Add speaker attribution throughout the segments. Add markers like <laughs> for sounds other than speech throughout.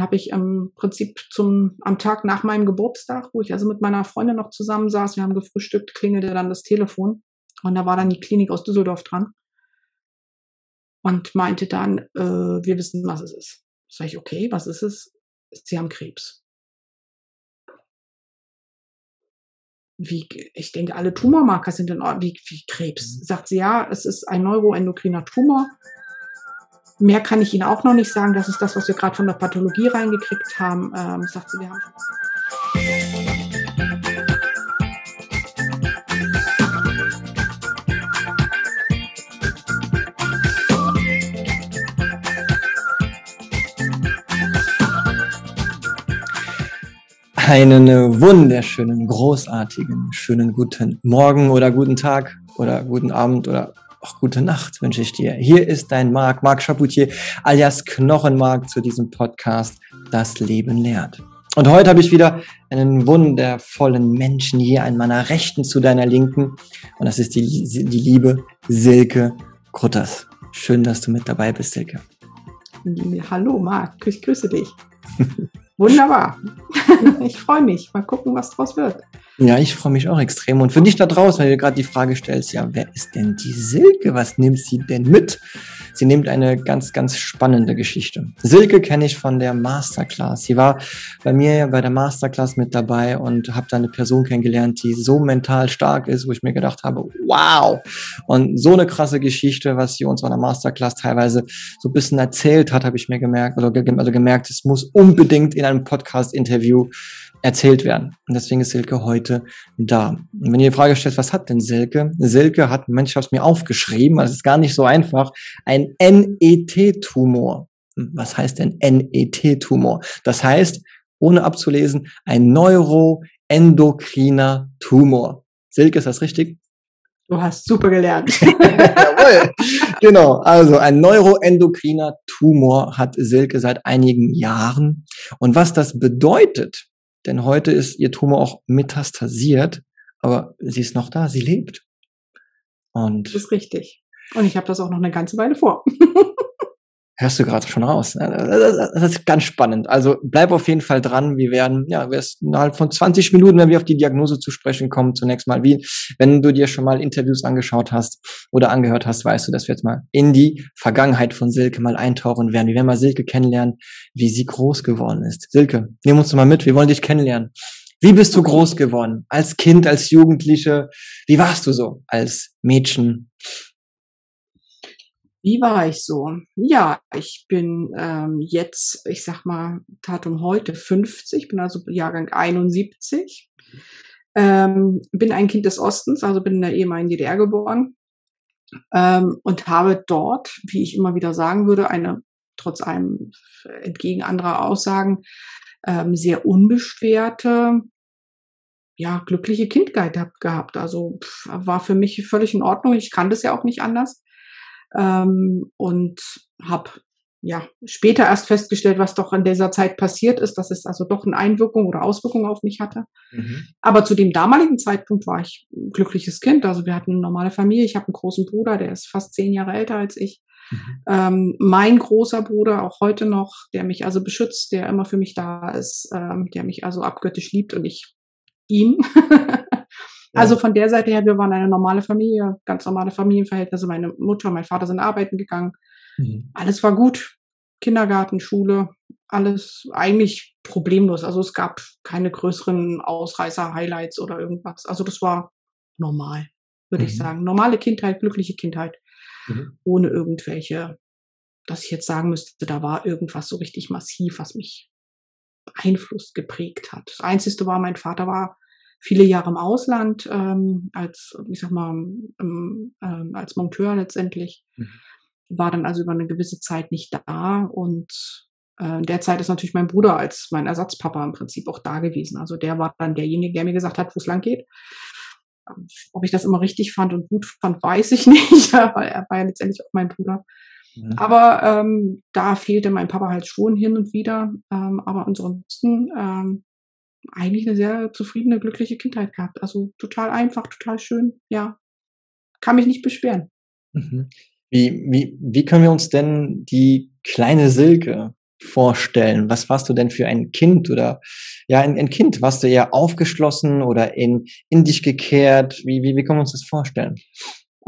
Speaker 1: habe ich im Prinzip zum, am Tag nach meinem Geburtstag, wo ich also mit meiner Freundin noch zusammen saß, wir haben gefrühstückt, klingelte dann das Telefon und da war dann die Klinik aus Düsseldorf dran und meinte dann, äh, wir wissen, was es ist. Sag ich, okay, was ist es? Sie haben Krebs. Wie, ich denke, alle Tumormarker sind in Ordnung. Wie, wie Krebs? Mhm. Sagt sie, ja, es ist ein neuroendokriner Tumor. Mehr kann ich Ihnen auch noch nicht sagen. Das ist das, was wir gerade von der Pathologie reingekriegt haben. Ähm, sagt sie, wir haben.
Speaker 2: Einen wunderschönen, großartigen, schönen guten Morgen oder guten Tag oder guten Abend oder auch gute Nacht wünsche ich dir. Hier ist dein Marc, Marc Chapoutier alias Knochenmark zu diesem Podcast Das Leben lehrt. Und heute habe ich wieder einen wundervollen Menschen hier an meiner Rechten zu deiner Linken. Und das ist die, die liebe Silke Krutters. Schön, dass du mit dabei bist, Silke.
Speaker 1: Hallo Marc, ich grüße dich. <laughs> Wunderbar. <laughs> Ich freue mich. Mal gucken, was draus wird.
Speaker 2: Ja, ich freue mich auch extrem. Und für dich da draußen, wenn du gerade die Frage stellst, ja, wer ist denn die Silke? Was nimmt sie denn mit? Sie nimmt eine ganz, ganz spannende Geschichte. Silke kenne ich von der Masterclass. Sie war bei mir bei der Masterclass mit dabei und habe da eine Person kennengelernt, die so mental stark ist, wo ich mir gedacht habe, wow! Und so eine krasse Geschichte, was sie uns an der Masterclass teilweise so ein bisschen erzählt hat, habe ich mir gemerkt, oder also gemerkt, es muss unbedingt in einem Podcast-Interview erzählt werden. Und deswegen ist Silke heute da. Und wenn ihr die Frage stellt, was hat denn Silke? Silke hat, Mensch, ich habe es mir aufgeschrieben, das ist gar nicht so einfach, ein NET-Tumor. Was heißt denn NET-Tumor? Das heißt, ohne abzulesen, ein neuroendokriner Tumor. Silke, ist das richtig?
Speaker 1: Du hast super gelernt. <laughs>
Speaker 2: Jawohl. Genau. Also ein neuroendokriner Tumor hat Silke seit einigen Jahren. Und was das bedeutet, denn heute ist ihr Tumor auch metastasiert, aber sie ist noch da, sie lebt.
Speaker 1: Und das ist richtig. Und ich habe das auch noch eine ganze Weile vor.
Speaker 2: Hörst du gerade schon raus. Das ist ganz spannend. Also bleib auf jeden Fall dran. Wir werden, ja, wir sind innerhalb von 20 Minuten, wenn wir auf die Diagnose zu sprechen kommen, zunächst mal, wie, wenn du dir schon mal Interviews angeschaut hast oder angehört hast, weißt du, dass wir jetzt mal in die Vergangenheit von Silke mal eintauchen werden. Wir werden mal Silke kennenlernen, wie sie groß geworden ist. Silke, nimm uns mal mit. Wir wollen dich kennenlernen. Wie bist du groß geworden? Als Kind, als Jugendliche? Wie warst du so als Mädchen?
Speaker 1: Wie war ich so? Ja, ich bin ähm, jetzt, ich sag mal, Datum heute 50, bin also Jahrgang 71. Ähm, bin ein Kind des Ostens, also bin in der ehemaligen DDR geboren ähm, und habe dort, wie ich immer wieder sagen würde, eine trotz allem entgegen anderer Aussagen ähm, sehr unbeschwerte, ja, glückliche Kindheit gehabt. Also pff, war für mich völlig in Ordnung. Ich kann das ja auch nicht anders ähm, und habe ja später erst festgestellt, was doch in dieser Zeit passiert ist, dass es also doch eine Einwirkung oder Auswirkung auf mich hatte. Mhm. Aber zu dem damaligen Zeitpunkt war ich ein glückliches Kind. Also wir hatten eine normale Familie. Ich habe einen großen Bruder, der ist fast zehn Jahre älter als ich. Mhm. Ähm, mein großer Bruder, auch heute noch, der mich also beschützt, der immer für mich da ist, ähm, der mich also abgöttisch liebt und ich ihn. <laughs> Also von der Seite her, wir waren eine normale Familie, ganz normale Familienverhältnisse. Meine Mutter und mein Vater sind arbeiten gegangen. Mhm. Alles war gut. Kindergarten, Schule, alles eigentlich problemlos. Also es gab keine größeren Ausreißer, Highlights oder irgendwas. Also das war normal, würde mhm. ich sagen. Normale Kindheit, glückliche Kindheit. Mhm. Ohne irgendwelche, dass ich jetzt sagen müsste, da war irgendwas so richtig massiv, was mich beeinflusst, geprägt hat. Das Einzige war, mein Vater war viele Jahre im Ausland ähm, als, ich sag mal, ähm, ähm, als Monteur letztendlich. Mhm. War dann also über eine gewisse Zeit nicht da und äh, in der Zeit ist natürlich mein Bruder als mein Ersatzpapa im Prinzip auch da gewesen. Also der war dann derjenige, der mir gesagt hat, wo es lang geht. Ähm, ob ich das immer richtig fand und gut fand, weiß ich <laughs> nicht, weil er war ja letztendlich auch mein Bruder. Mhm. Aber ähm, da fehlte mein Papa halt schon hin und wieder. Ähm, aber ansonsten ähm, eigentlich eine sehr zufriedene, glückliche Kindheit gehabt. Also total einfach, total schön. Ja, kann mich nicht beschweren.
Speaker 2: Mhm. Wie, wie, wie können wir uns denn die kleine Silke vorstellen? Was warst du denn für ein Kind oder ja, ein, ein Kind? Warst du eher aufgeschlossen oder in, in dich gekehrt? Wie, wie, wie können wir uns das vorstellen?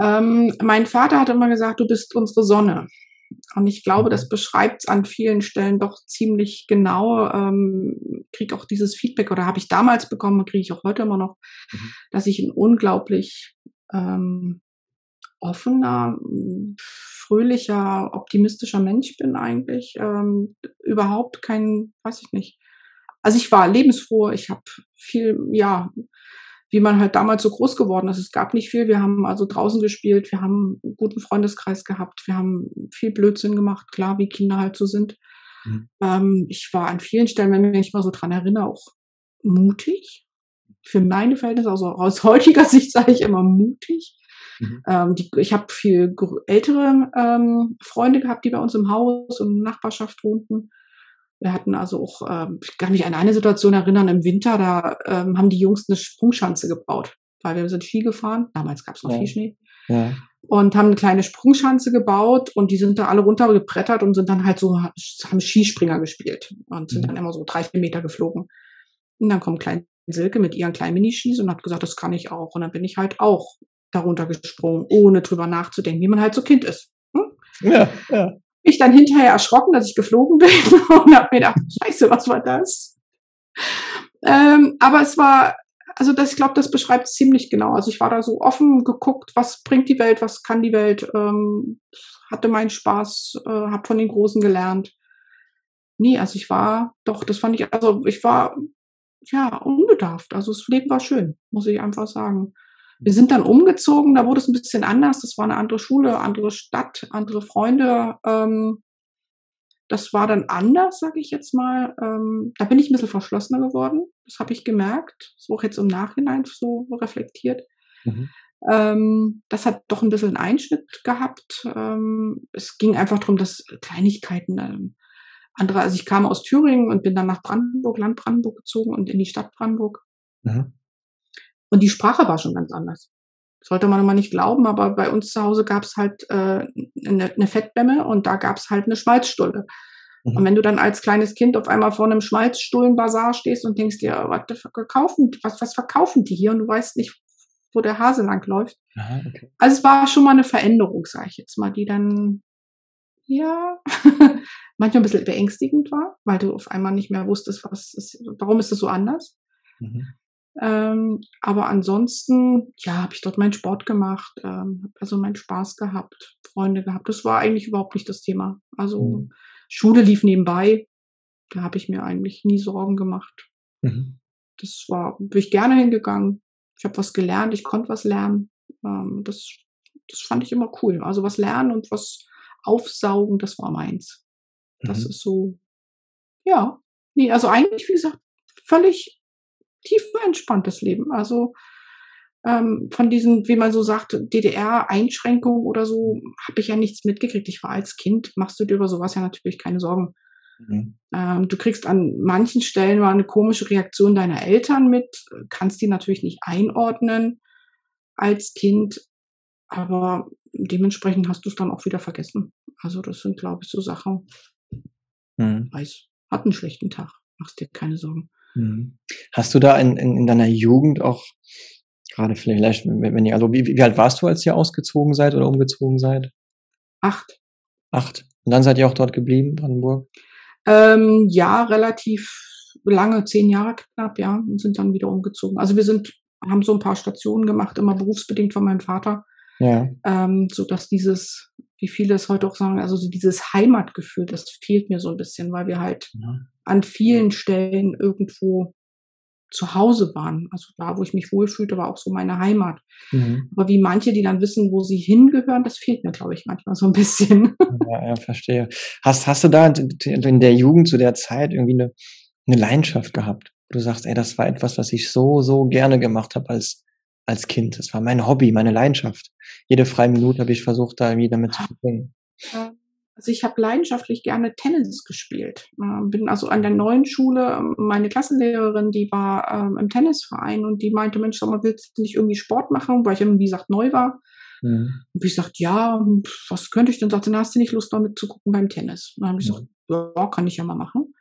Speaker 1: Ähm, mein Vater hat immer gesagt, du bist unsere Sonne. Und ich glaube, das mhm. beschreibt es an vielen Stellen doch ziemlich genau. Ähm, kriege auch dieses Feedback oder habe ich damals bekommen, kriege ich auch heute immer noch, mhm. dass ich ein unglaublich ähm, offener, fröhlicher, optimistischer Mensch bin eigentlich. Ähm, überhaupt kein, weiß ich nicht. Also ich war lebensfroh, ich habe viel, ja, wie man halt damals so groß geworden ist. Es gab nicht viel. Wir haben also draußen gespielt, wir haben einen guten Freundeskreis gehabt, wir haben viel Blödsinn gemacht, klar, wie Kinder halt so sind. Mhm. Ähm, ich war an vielen Stellen, wenn ich mich mal so dran erinnere, auch mutig. Für meine Verhältnisse, also aus <laughs> heutiger Sicht sage ich immer mutig. Mhm. Ähm, die, ich habe viel ältere ähm, Freunde gehabt, die bei uns im Haus und Nachbarschaft wohnten. Wir hatten also auch, ähm, ich kann mich an eine Situation erinnern, im Winter, da ähm, haben die Jungs eine Sprungschanze gebaut, weil wir sind Ski gefahren. Damals gab es noch ja. viel Schnee. Ja. Und haben eine kleine Sprungschanze gebaut und die sind da alle runtergebrettert und sind dann halt so, haben Skispringer gespielt und sind mhm. dann immer so drei, vier Meter geflogen. Und dann kommt klein Silke mit ihren kleinen Miniskis und hat gesagt, das kann ich auch. Und dann bin ich halt auch darunter gesprungen, ohne drüber nachzudenken, wie man halt so Kind ist. Hm? Ja, ja ich dann hinterher erschrocken, dass ich geflogen bin <laughs> und habe mir gedacht, scheiße, was war das? Ähm, aber es war, also das, ich glaube, das beschreibt es ziemlich genau. Also ich war da so offen geguckt, was bringt die Welt, was kann die Welt, ähm, hatte meinen Spaß, äh, habe von den Großen gelernt. Nee, also ich war, doch, das fand ich, also ich war, ja, unbedarft. Also das Leben war schön, muss ich einfach sagen. Wir sind dann umgezogen, da wurde es ein bisschen anders. Das war eine andere Schule, andere Stadt, andere Freunde. Ähm, das war dann anders, sage ich jetzt mal. Ähm, da bin ich ein bisschen verschlossener geworden. Das habe ich gemerkt. So auch jetzt im Nachhinein so reflektiert. Mhm. Ähm, das hat doch ein bisschen einen Einschnitt gehabt. Ähm, es ging einfach darum, dass Kleinigkeiten, ähm, andere, also ich kam aus Thüringen und bin dann nach Brandenburg, Land Brandenburg gezogen und in die Stadt Brandenburg. Mhm. Und die Sprache war schon ganz anders. Sollte man immer nicht glauben, aber bei uns zu Hause gab es halt äh, eine, eine Fettbämme und da gab es halt eine Schmalzstulle. Mhm. Und wenn du dann als kleines Kind auf einmal vor einem Schmalzstullenbazar stehst und denkst dir, was verkaufen, was, was verkaufen die hier? Und du weißt nicht, wo der Hase langläuft. Aha, okay. Also es war schon mal eine Veränderung, sage ich jetzt mal, die dann ja <laughs> manchmal ein bisschen beängstigend war, weil du auf einmal nicht mehr wusstest, was ist, warum ist das so anders. Mhm. Ähm, aber ansonsten, ja, habe ich dort meinen Sport gemacht, ähm, habe also meinen Spaß gehabt, Freunde gehabt. Das war eigentlich überhaupt nicht das Thema. Also mhm. Schule lief nebenbei. Da habe ich mir eigentlich nie Sorgen gemacht. Mhm. Das war, bin ich gerne hingegangen. Ich habe was gelernt, ich konnte was lernen. Ähm, das, das fand ich immer cool. Also was lernen und was aufsaugen, das war meins. Das mhm. ist so, ja. Nee, also eigentlich, wie gesagt, völlig tiefenentspanntes Leben. Also ähm, von diesen, wie man so sagt, DDR-Einschränkungen oder so, habe ich ja nichts mitgekriegt. Ich war als Kind, machst du dir über sowas ja natürlich keine Sorgen. Mhm. Ähm, du kriegst an manchen Stellen mal eine komische Reaktion deiner Eltern mit, kannst die natürlich nicht einordnen als Kind, aber dementsprechend hast du es dann auch wieder vergessen. Also das sind, glaube ich, so Sachen. Mhm. Weiß, hat einen schlechten Tag, machst dir keine Sorgen.
Speaker 2: Mhm. Hast du da in, in, in deiner Jugend auch, gerade vielleicht, wenn, wenn ihr, also wie, wie alt warst du, als ihr ausgezogen seid oder umgezogen seid?
Speaker 1: Acht.
Speaker 2: Acht. Und dann seid ihr auch dort geblieben, Brandenburg?
Speaker 1: Ähm, ja, relativ lange, zehn Jahre knapp, ja, und sind dann wieder umgezogen. Also wir sind, haben so ein paar Stationen gemacht, immer berufsbedingt von meinem Vater. Ja. Ähm, so dass dieses, wie viele es heute auch sagen, also dieses Heimatgefühl, das fehlt mir so ein bisschen, weil wir halt ja. an vielen Stellen irgendwo zu Hause waren. Also da, wo ich mich wohlfühlte, war auch so meine Heimat. Mhm. Aber wie manche, die dann wissen, wo sie hingehören, das fehlt mir, glaube ich, manchmal so ein bisschen. <laughs>
Speaker 2: Ja, ja, verstehe. Hast, hast du da in der Jugend zu der Zeit irgendwie eine, eine Leidenschaft gehabt? Du sagst, ey, das war etwas, was ich so, so gerne gemacht habe als, als Kind. Das war mein Hobby, meine Leidenschaft. Jede freie Minute habe ich versucht, da irgendwie damit zu verbringen.
Speaker 1: Also ich habe leidenschaftlich gerne Tennis gespielt. Ähm, bin also an der neuen Schule, ähm, meine Klassenlehrerin, die war ähm, im Tennisverein und die meinte, Mensch, sag mal, willst du nicht irgendwie Sport machen, weil ich wie gesagt neu war. Mhm. Und ich sagte, ja, was könnte ich denn? Sagte, hast du nicht Lust, mal mitzugucken beim Tennis? Und dann habe ich gesagt, ja, kann ich ja mal machen.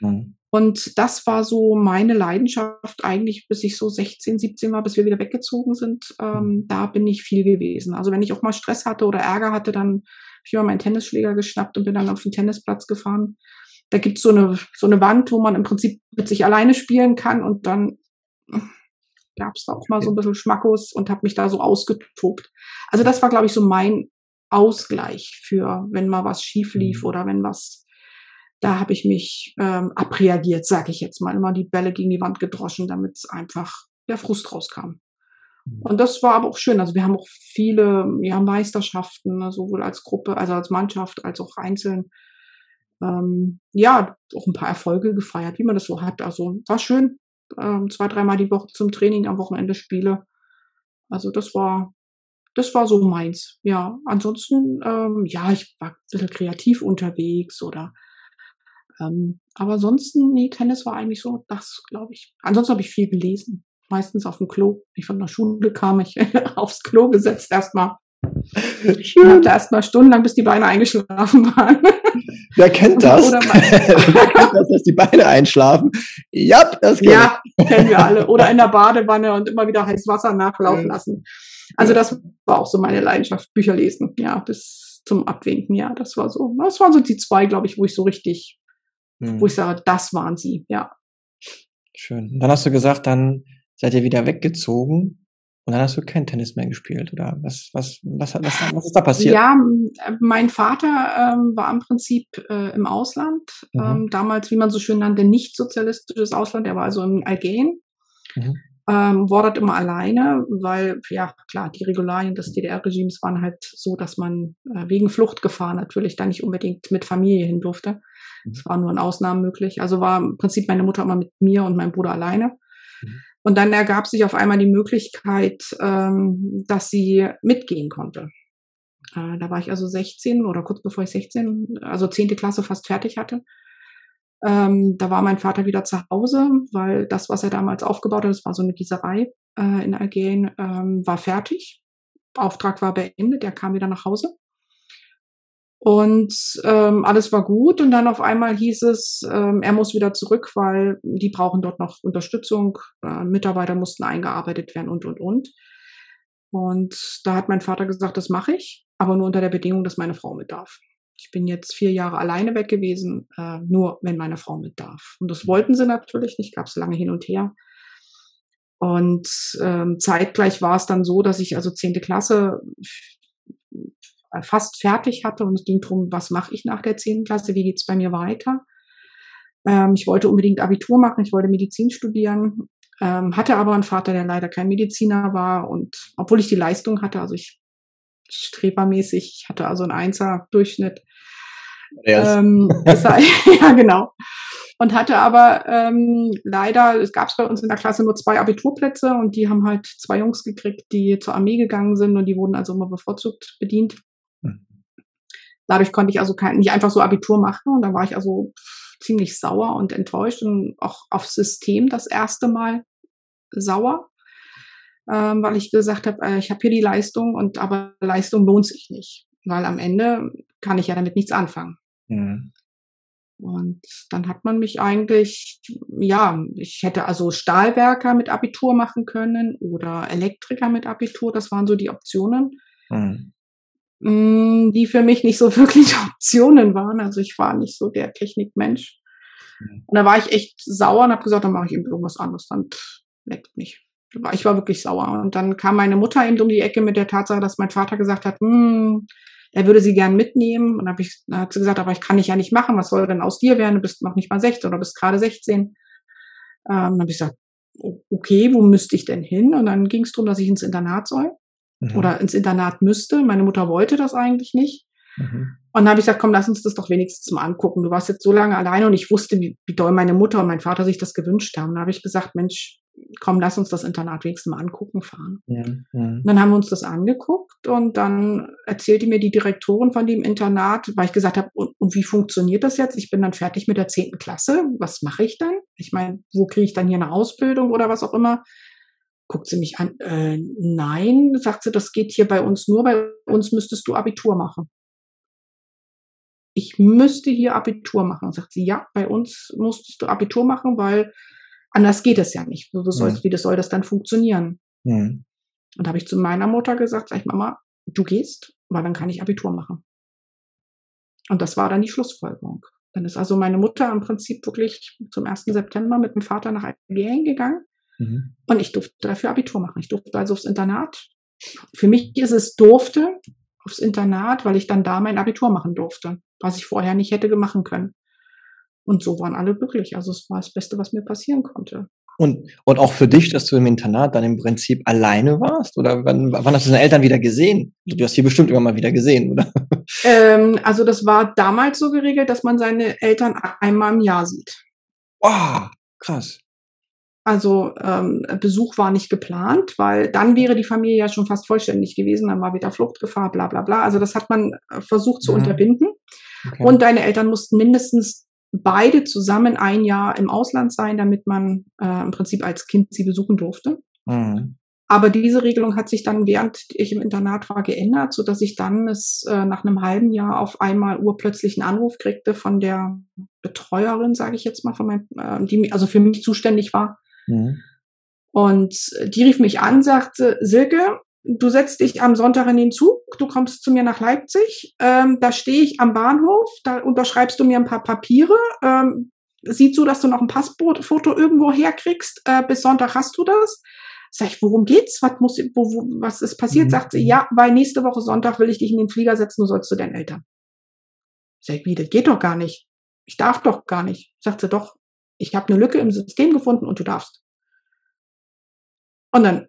Speaker 1: Mhm. Und das war so meine Leidenschaft eigentlich, bis ich so 16, 17 war, bis wir wieder weggezogen sind. Ähm, mhm. da bin ich viel gewesen. Also wenn ich auch mal Stress hatte oder Ärger hatte, dann habe ich mir meinen Tennisschläger geschnappt und bin dann auf den Tennisplatz gefahren. Da gibt's so eine, so eine Wand, wo man im Prinzip mit sich alleine spielen kann und dann gab's da auch mal so ein bisschen Schmackos und habe mich da so ausgetobt. Also das war, glaube ich, so mein Ausgleich für, wenn mal was schief lief mhm. oder wenn was da habe ich mich ähm, abreagiert, sage ich jetzt mal, immer die Bälle gegen die Wand gedroschen, damit einfach der Frust rauskam. Mhm. Und das war aber auch schön. Also wir haben auch viele ja, Meisterschaften, ne, sowohl als Gruppe, also als Mannschaft, als auch einzeln. Ähm, ja, auch ein paar Erfolge gefeiert, wie man das so hat. Also war schön. Ähm, zwei, dreimal die Woche zum Training, am Wochenende Spiele. Also das war, das war so meins. Ja, ansonsten, ähm, ja, ich war ein bisschen kreativ unterwegs oder ähm, aber ansonsten, nee, Tennis war eigentlich so das, glaube ich. Ansonsten habe ich viel gelesen. Meistens auf dem Klo. Ich von der Schule kam, ich <laughs> aufs Klo gesetzt erstmal. Schön. Hatte erstmal stundenlang, bis die Beine eingeschlafen waren.
Speaker 2: Wer kennt das? Oder <laughs> Wer kennt das, dass die Beine einschlafen?
Speaker 1: Ja, das kenn Ja, kennen wir alle. Oder in der Badewanne und immer wieder heißes Wasser nachlaufen lassen. Also das war auch so meine Leidenschaft, Bücher lesen. Ja, bis zum Abwinken. Ja, das war so. Das waren so die zwei, glaube ich, wo ich so richtig mhm. wo ich sage, das waren sie, ja.
Speaker 2: Schön. Und dann hast du gesagt, dann seid ihr wieder weggezogen und dann hast du kein Tennis mehr gespielt, oder was, was, was, was, was ist da passiert?
Speaker 1: Ja, mein Vater ähm, war im Prinzip äh, im Ausland, mhm. ähm, damals, wie man so schön nannte, nicht sozialistisches Ausland, er war also in Algerien. Mhm. Ähm, war dort immer alleine, weil, ja, klar, die Regularien des DDR-Regimes waren halt so, dass man äh, wegen Fluchtgefahr natürlich da nicht unbedingt mit Familie hin durfte. Es war nur in Ausnahmen möglich. Also war im Prinzip meine Mutter immer mit mir und meinem Bruder alleine. Mhm. Und dann ergab sich auf einmal die Möglichkeit, ähm, dass sie mitgehen konnte. Äh, da war ich also 16 oder kurz bevor ich 16, also 10. Klasse fast fertig hatte. Ähm, da war mein Vater wieder zu Hause, weil das, was er damals aufgebaut hat, das war so eine Gießerei äh, in Algerien, ähm, war fertig. Auftrag war beendet, er kam wieder nach Hause. Und ähm, alles war gut und dann auf einmal hieß es, ähm, er muss wieder zurück, weil die brauchen dort noch Unterstützung, äh, Mitarbeiter mussten eingearbeitet werden und, und, und. Und da hat mein Vater gesagt, das mache ich, aber nur unter der Bedingung, dass meine Frau mit darf. Ich bin jetzt vier Jahre alleine weg gewesen, äh, nur wenn meine Frau mit darf. Und das wollten sie natürlich nicht, gab es lange hin und her. Und ähm, zeitgleich war es dann so, dass ich also zehnte Klasse fast fertig hatte und es ging darum, was mache ich nach der 10. Klasse, wie geht's bei mir weiter. Ähm, ich wollte unbedingt Abitur machen, ich wollte Medizin studieren, ähm, hatte aber einen Vater, der leider kein Mediziner war und obwohl ich die Leistung hatte, also ich strebermäßig, ich hatte also einen Einser-Durchschnitt. Ähm, <laughs> <laughs> ja, genau. Und hatte aber ähm, leider, es gab bei uns in der Klasse nur zwei Abiturplätze und die haben halt zwei Jungs gekriegt, die zur Armee gegangen sind und die wurden also immer bevorzugt bedient. Dadurch konnte ich also kein, nicht einfach so Abitur machen. Und da war ich also ziemlich sauer und enttäuscht und auch aufs System das erste Mal sauer, ähm, weil ich gesagt habe, äh, ich habe hier die Leistung und aber Leistung lohnt sich nicht, weil am Ende kann ich ja damit nichts anfangen. Mhm. Und dann hat man mich eigentlich, ja, ich hätte also Stahlwerker mit Abitur machen können oder Elektriker mit Abitur, das waren so die Optionen. Mhm. Mm, die für mich nicht so <laughs> wirklich Optionen waren. Also ich war nicht so der Technikmensch. Und da war ich echt sauer und habe gesagt, dann mache ich eben irgendwas anderes. Dann leckt mich. Ich war wirklich sauer. Und dann kam meine Mutter eben um die Ecke mit der Tatsache, dass mein Vater gesagt hat, hm, er würde sie gern mitnehmen. Und dann, hab ich, dann hat sie gesagt, aber ich kann dich ja nicht machen. Was soll denn aus dir werden? Du bist noch nicht mal 16 oder bist gerade 16. Ähm, dann habe ich gesagt, okay, wo müsste ich denn hin? Und dann ging es darum, dass ich ins Internat soll mhm. oder ins Internat müsste. Meine Mutter wollte das eigentlich nicht. Mhm. Und dann habe ich gesagt, komm, lass uns das doch wenigstens mal angucken. Du warst jetzt so lange alleine und ich wusste, wie, wie doll meine Mutter und mein Vater sich das gewünscht haben. Da habe ich gesagt, Mensch, komm, lass uns das Internat wenigstens mal angucken fahren. Ja, ja. Dann haben wir uns das angeguckt und dann erzählte mir die Direktorin von dem Internat, weil ich gesagt habe, und, und wie funktioniert das jetzt? Ich bin dann fertig mit der zehnten Klasse. Was mache ich dann? Ich meine, wo kriege ich dann hier eine Ausbildung oder was auch immer? Guckt sie mich an, äh, nein, sagt sie, das geht hier bei uns nur, bei uns müsstest du Abitur machen. ich müsste hier Abitur machen. Und sagt sie, ja, bei uns musstest du Abitur machen, weil anders geht es ja nicht. Wie soll, mhm. wie das soll das dann funktionieren? Mhm. Und habe ich zu meiner Mutter gesagt, sag ich, Mama, du gehst, weil dann kann ich Abitur machen. Und das war dann die Schlussfolgerung. Dann ist also meine Mutter im Prinzip wirklich zum 1. September mit dem Vater nach Algerien gegangen. Mhm. Und ich durfte dafür Abitur machen. Ich durfte also aufs Internat. Für mich ist es durfte aufs Internat, weil ich dann da mein Abitur machen durfte, was ich vorher nicht hätte machen können. Und so waren alle glücklich. Also es war das Beste, was mir passieren konnte.
Speaker 2: Und, und auch für dich, dass du im Internat dann im Prinzip alleine warst? Oder wann, wann hast du deine Eltern wieder gesehen? Du hast sie bestimmt immer mal wieder gesehen, oder? <laughs>
Speaker 1: Ähm, also das war damals so geregelt, dass man seine Eltern einmal im Jahr sieht.
Speaker 2: Oh, krass.
Speaker 1: Also ähm, Besuch war nicht geplant, weil dann wäre die Familie ja schon fast vollständig gewesen, dann war wieder Fluchtgefahr, bla bla bla. Also das hat man äh, versucht zu mhm. unterbinden. Okay. Und deine Eltern mussten mindestens beide zusammen ein Jahr im Ausland sein, damit man äh, im Prinzip als Kind sie besuchen durfte. Mhm. Aber diese Regelung hat sich dann, während ich im Internat war, geändert, so dass ich dann es äh, nach einem halben Jahr auf einmal urplötzlich einen Anruf kriegte von der Betreuerin, sage ich jetzt mal, von meinem, äh, die also für mich zuständig war, Mhm. Und die rief mich an, sagte, Silke, du setzt dich am Sonntag in den Zug, du kommst zu mir nach Leipzig, ähm, da stehe ich am Bahnhof, da unterschreibst du mir ein paar Papiere, ähm, sieht so, dass du noch ein Passportfoto irgendwo herkriegst, äh, bis Sonntag hast du das. Sag ich, worum geht's? Was muss, wo, wo, was ist passiert? Mhm. Sagt sie, ja, weil nächste Woche Sonntag will ich dich in den Flieger setzen, du sollst zu deinen Eltern. Sag ich, wie, das geht doch gar nicht. Ich darf doch gar nicht. Sagt sie, doch, ich habe eine Lücke im System gefunden und du darfst. Und dann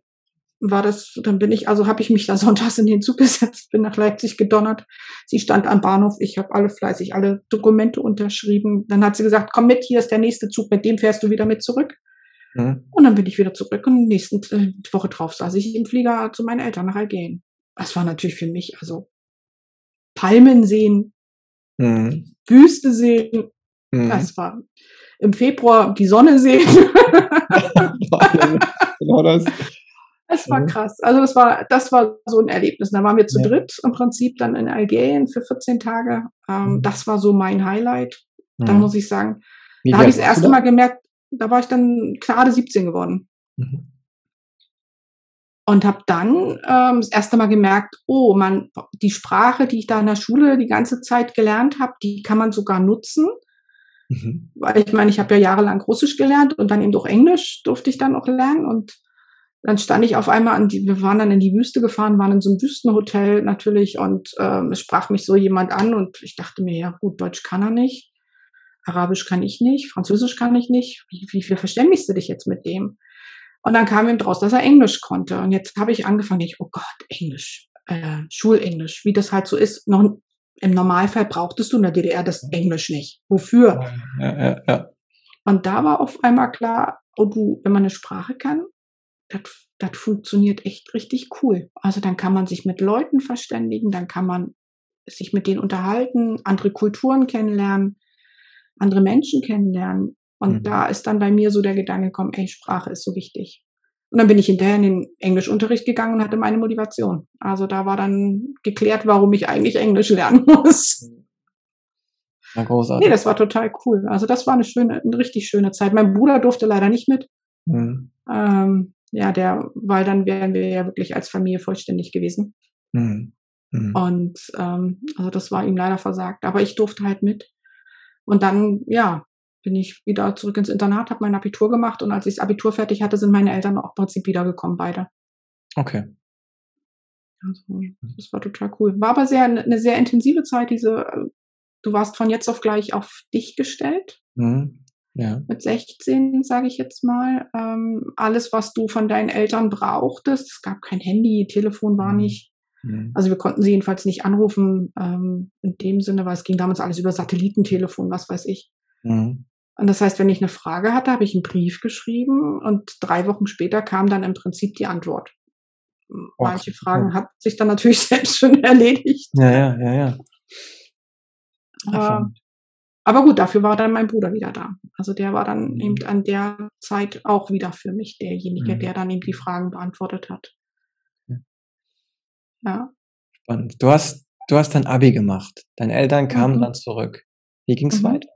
Speaker 1: war das, dann bin ich, also habe ich mich da <laughs> sonntags in den Zug gesetzt, bin nach Leipzig gedonnert. Sie stand am Bahnhof, ich habe alle fleißig alle Dokumente unterschrieben. Dann hat sie gesagt, komm mit, hier ist der nächste Zug, mit dem fährst du wieder mit zurück. Mhm. Und dann bin ich wieder zurück und nächste äh, Woche drauf saß ich im Flieger zu meinen Eltern nach Algerien. Das war natürlich für mich, also Palmen sehen, mhm. Wüste sehen, mhm. das war im Februar die Sonne sehen. <laughs> <laughs> genau das. Es war krass. Also das war, das war so ein Erlebnis. Da waren wir zu ja. dritt im Prinzip dann in Algerien für 14 Tage. Ähm, mhm. Das war so mein Highlight. Mhm. Da muss ich sagen. Wie da habe ich das erste Mal gemerkt, da war ich dann gerade 17 geworden. Mhm. Und habe dann ähm, das erste Mal gemerkt, oh, man, die Sprache, die ich da in der Schule die ganze Zeit gelernt habe, die kann man sogar nutzen. Mhm. Weil ich meine, ich habe ja jahrelang Russisch gelernt und dann eben auch Englisch durfte ich dann auch lernen. Und dann stand ich auf einmal an die, wir waren dann in die Wüste gefahren, waren in so einem Wüstenhotel natürlich und ähm, es sprach mich so jemand an und ich dachte mir, ja gut, Deutsch kann er nicht, Arabisch kann ich nicht, Französisch kann ich nicht. Wie, wie, wie verständigst du dich jetzt mit dem? Und dann kam ihm draus, dass er Englisch konnte. Und jetzt habe ich angefangen, ich, oh Gott, Englisch, äh, Schulenglisch, wie das halt so ist. Noch im Normalfall brauchtest du in der DDR das Englisch nicht. Wofür? Ja, ja, ja. Und da war auf einmal klar, oh du, wenn man eine Sprache kann, das funktioniert echt richtig cool. Also dann kann man sich mit Leuten verständigen, dann kann man sich mit denen unterhalten, andere Kulturen kennenlernen, andere Menschen kennenlernen. Und mhm. da ist dann bei mir so der Gedanke gekommen, ey, Sprache ist so wichtig. Und dann bin ich hinterher in den Englischunterricht gegangen und hatte meine Motivation. Also da war dann geklärt, warum ich eigentlich Englisch lernen <laughs> muss. Ja, großartig. Nee, das war total cool. Also das war eine schöne, eine richtig schöne Zeit. Mein Bruder durfte leider nicht mit. Mhm. Ähm, ja, der, weil dann wären wir ja wirklich als Familie vollständig gewesen. Mhm. Mhm. Und ähm, also das war ihm leider versagt. Aber ich durfte halt mit. Und dann, ja, bin ich wieder zurück ins Internat, habe mein Abitur gemacht und als ich das Abitur fertig hatte, sind meine Eltern auch im Prinzip wiedergekommen, beide.
Speaker 2: Okay.
Speaker 1: Also, das war total cool. War aber sehr eine sehr intensive Zeit, diese, äh, du warst von jetzt auf gleich auf dich gestellt. Mhm. Ja. Mit 16, sage ich jetzt mal. Ähm, alles, was du von deinen Eltern brauchtest, es gab kein Handy, Telefon war mhm. nicht. Mhm. Also wir konnten sie jedenfalls nicht anrufen ähm, in dem Sinne, weil es ging damals alles über Satellitentelefon, was weiß ich. Mhm. Und das heißt, wenn ich eine Frage hatte, habe ich einen Brief geschrieben und drei Wochen später kam dann im Prinzip die Antwort. Manche Fragen ja. hat sich dann natürlich <laughs> selbst schon erledigt.
Speaker 2: Ja, ja, ja, ja.
Speaker 1: Aber, aber gut, dafür war dann mein Bruder wieder da. Also der war dann mhm. eben an der Zeit auch wieder für mich derjenige, mhm. der dann eben die Fragen beantwortet hat.
Speaker 2: Ja. Spannend. Du hast du hast dein Abi gemacht. Deine Eltern kamen
Speaker 1: Mhm.
Speaker 2: dann zurück. Wie ging's
Speaker 1: Mhm.
Speaker 2: weiter?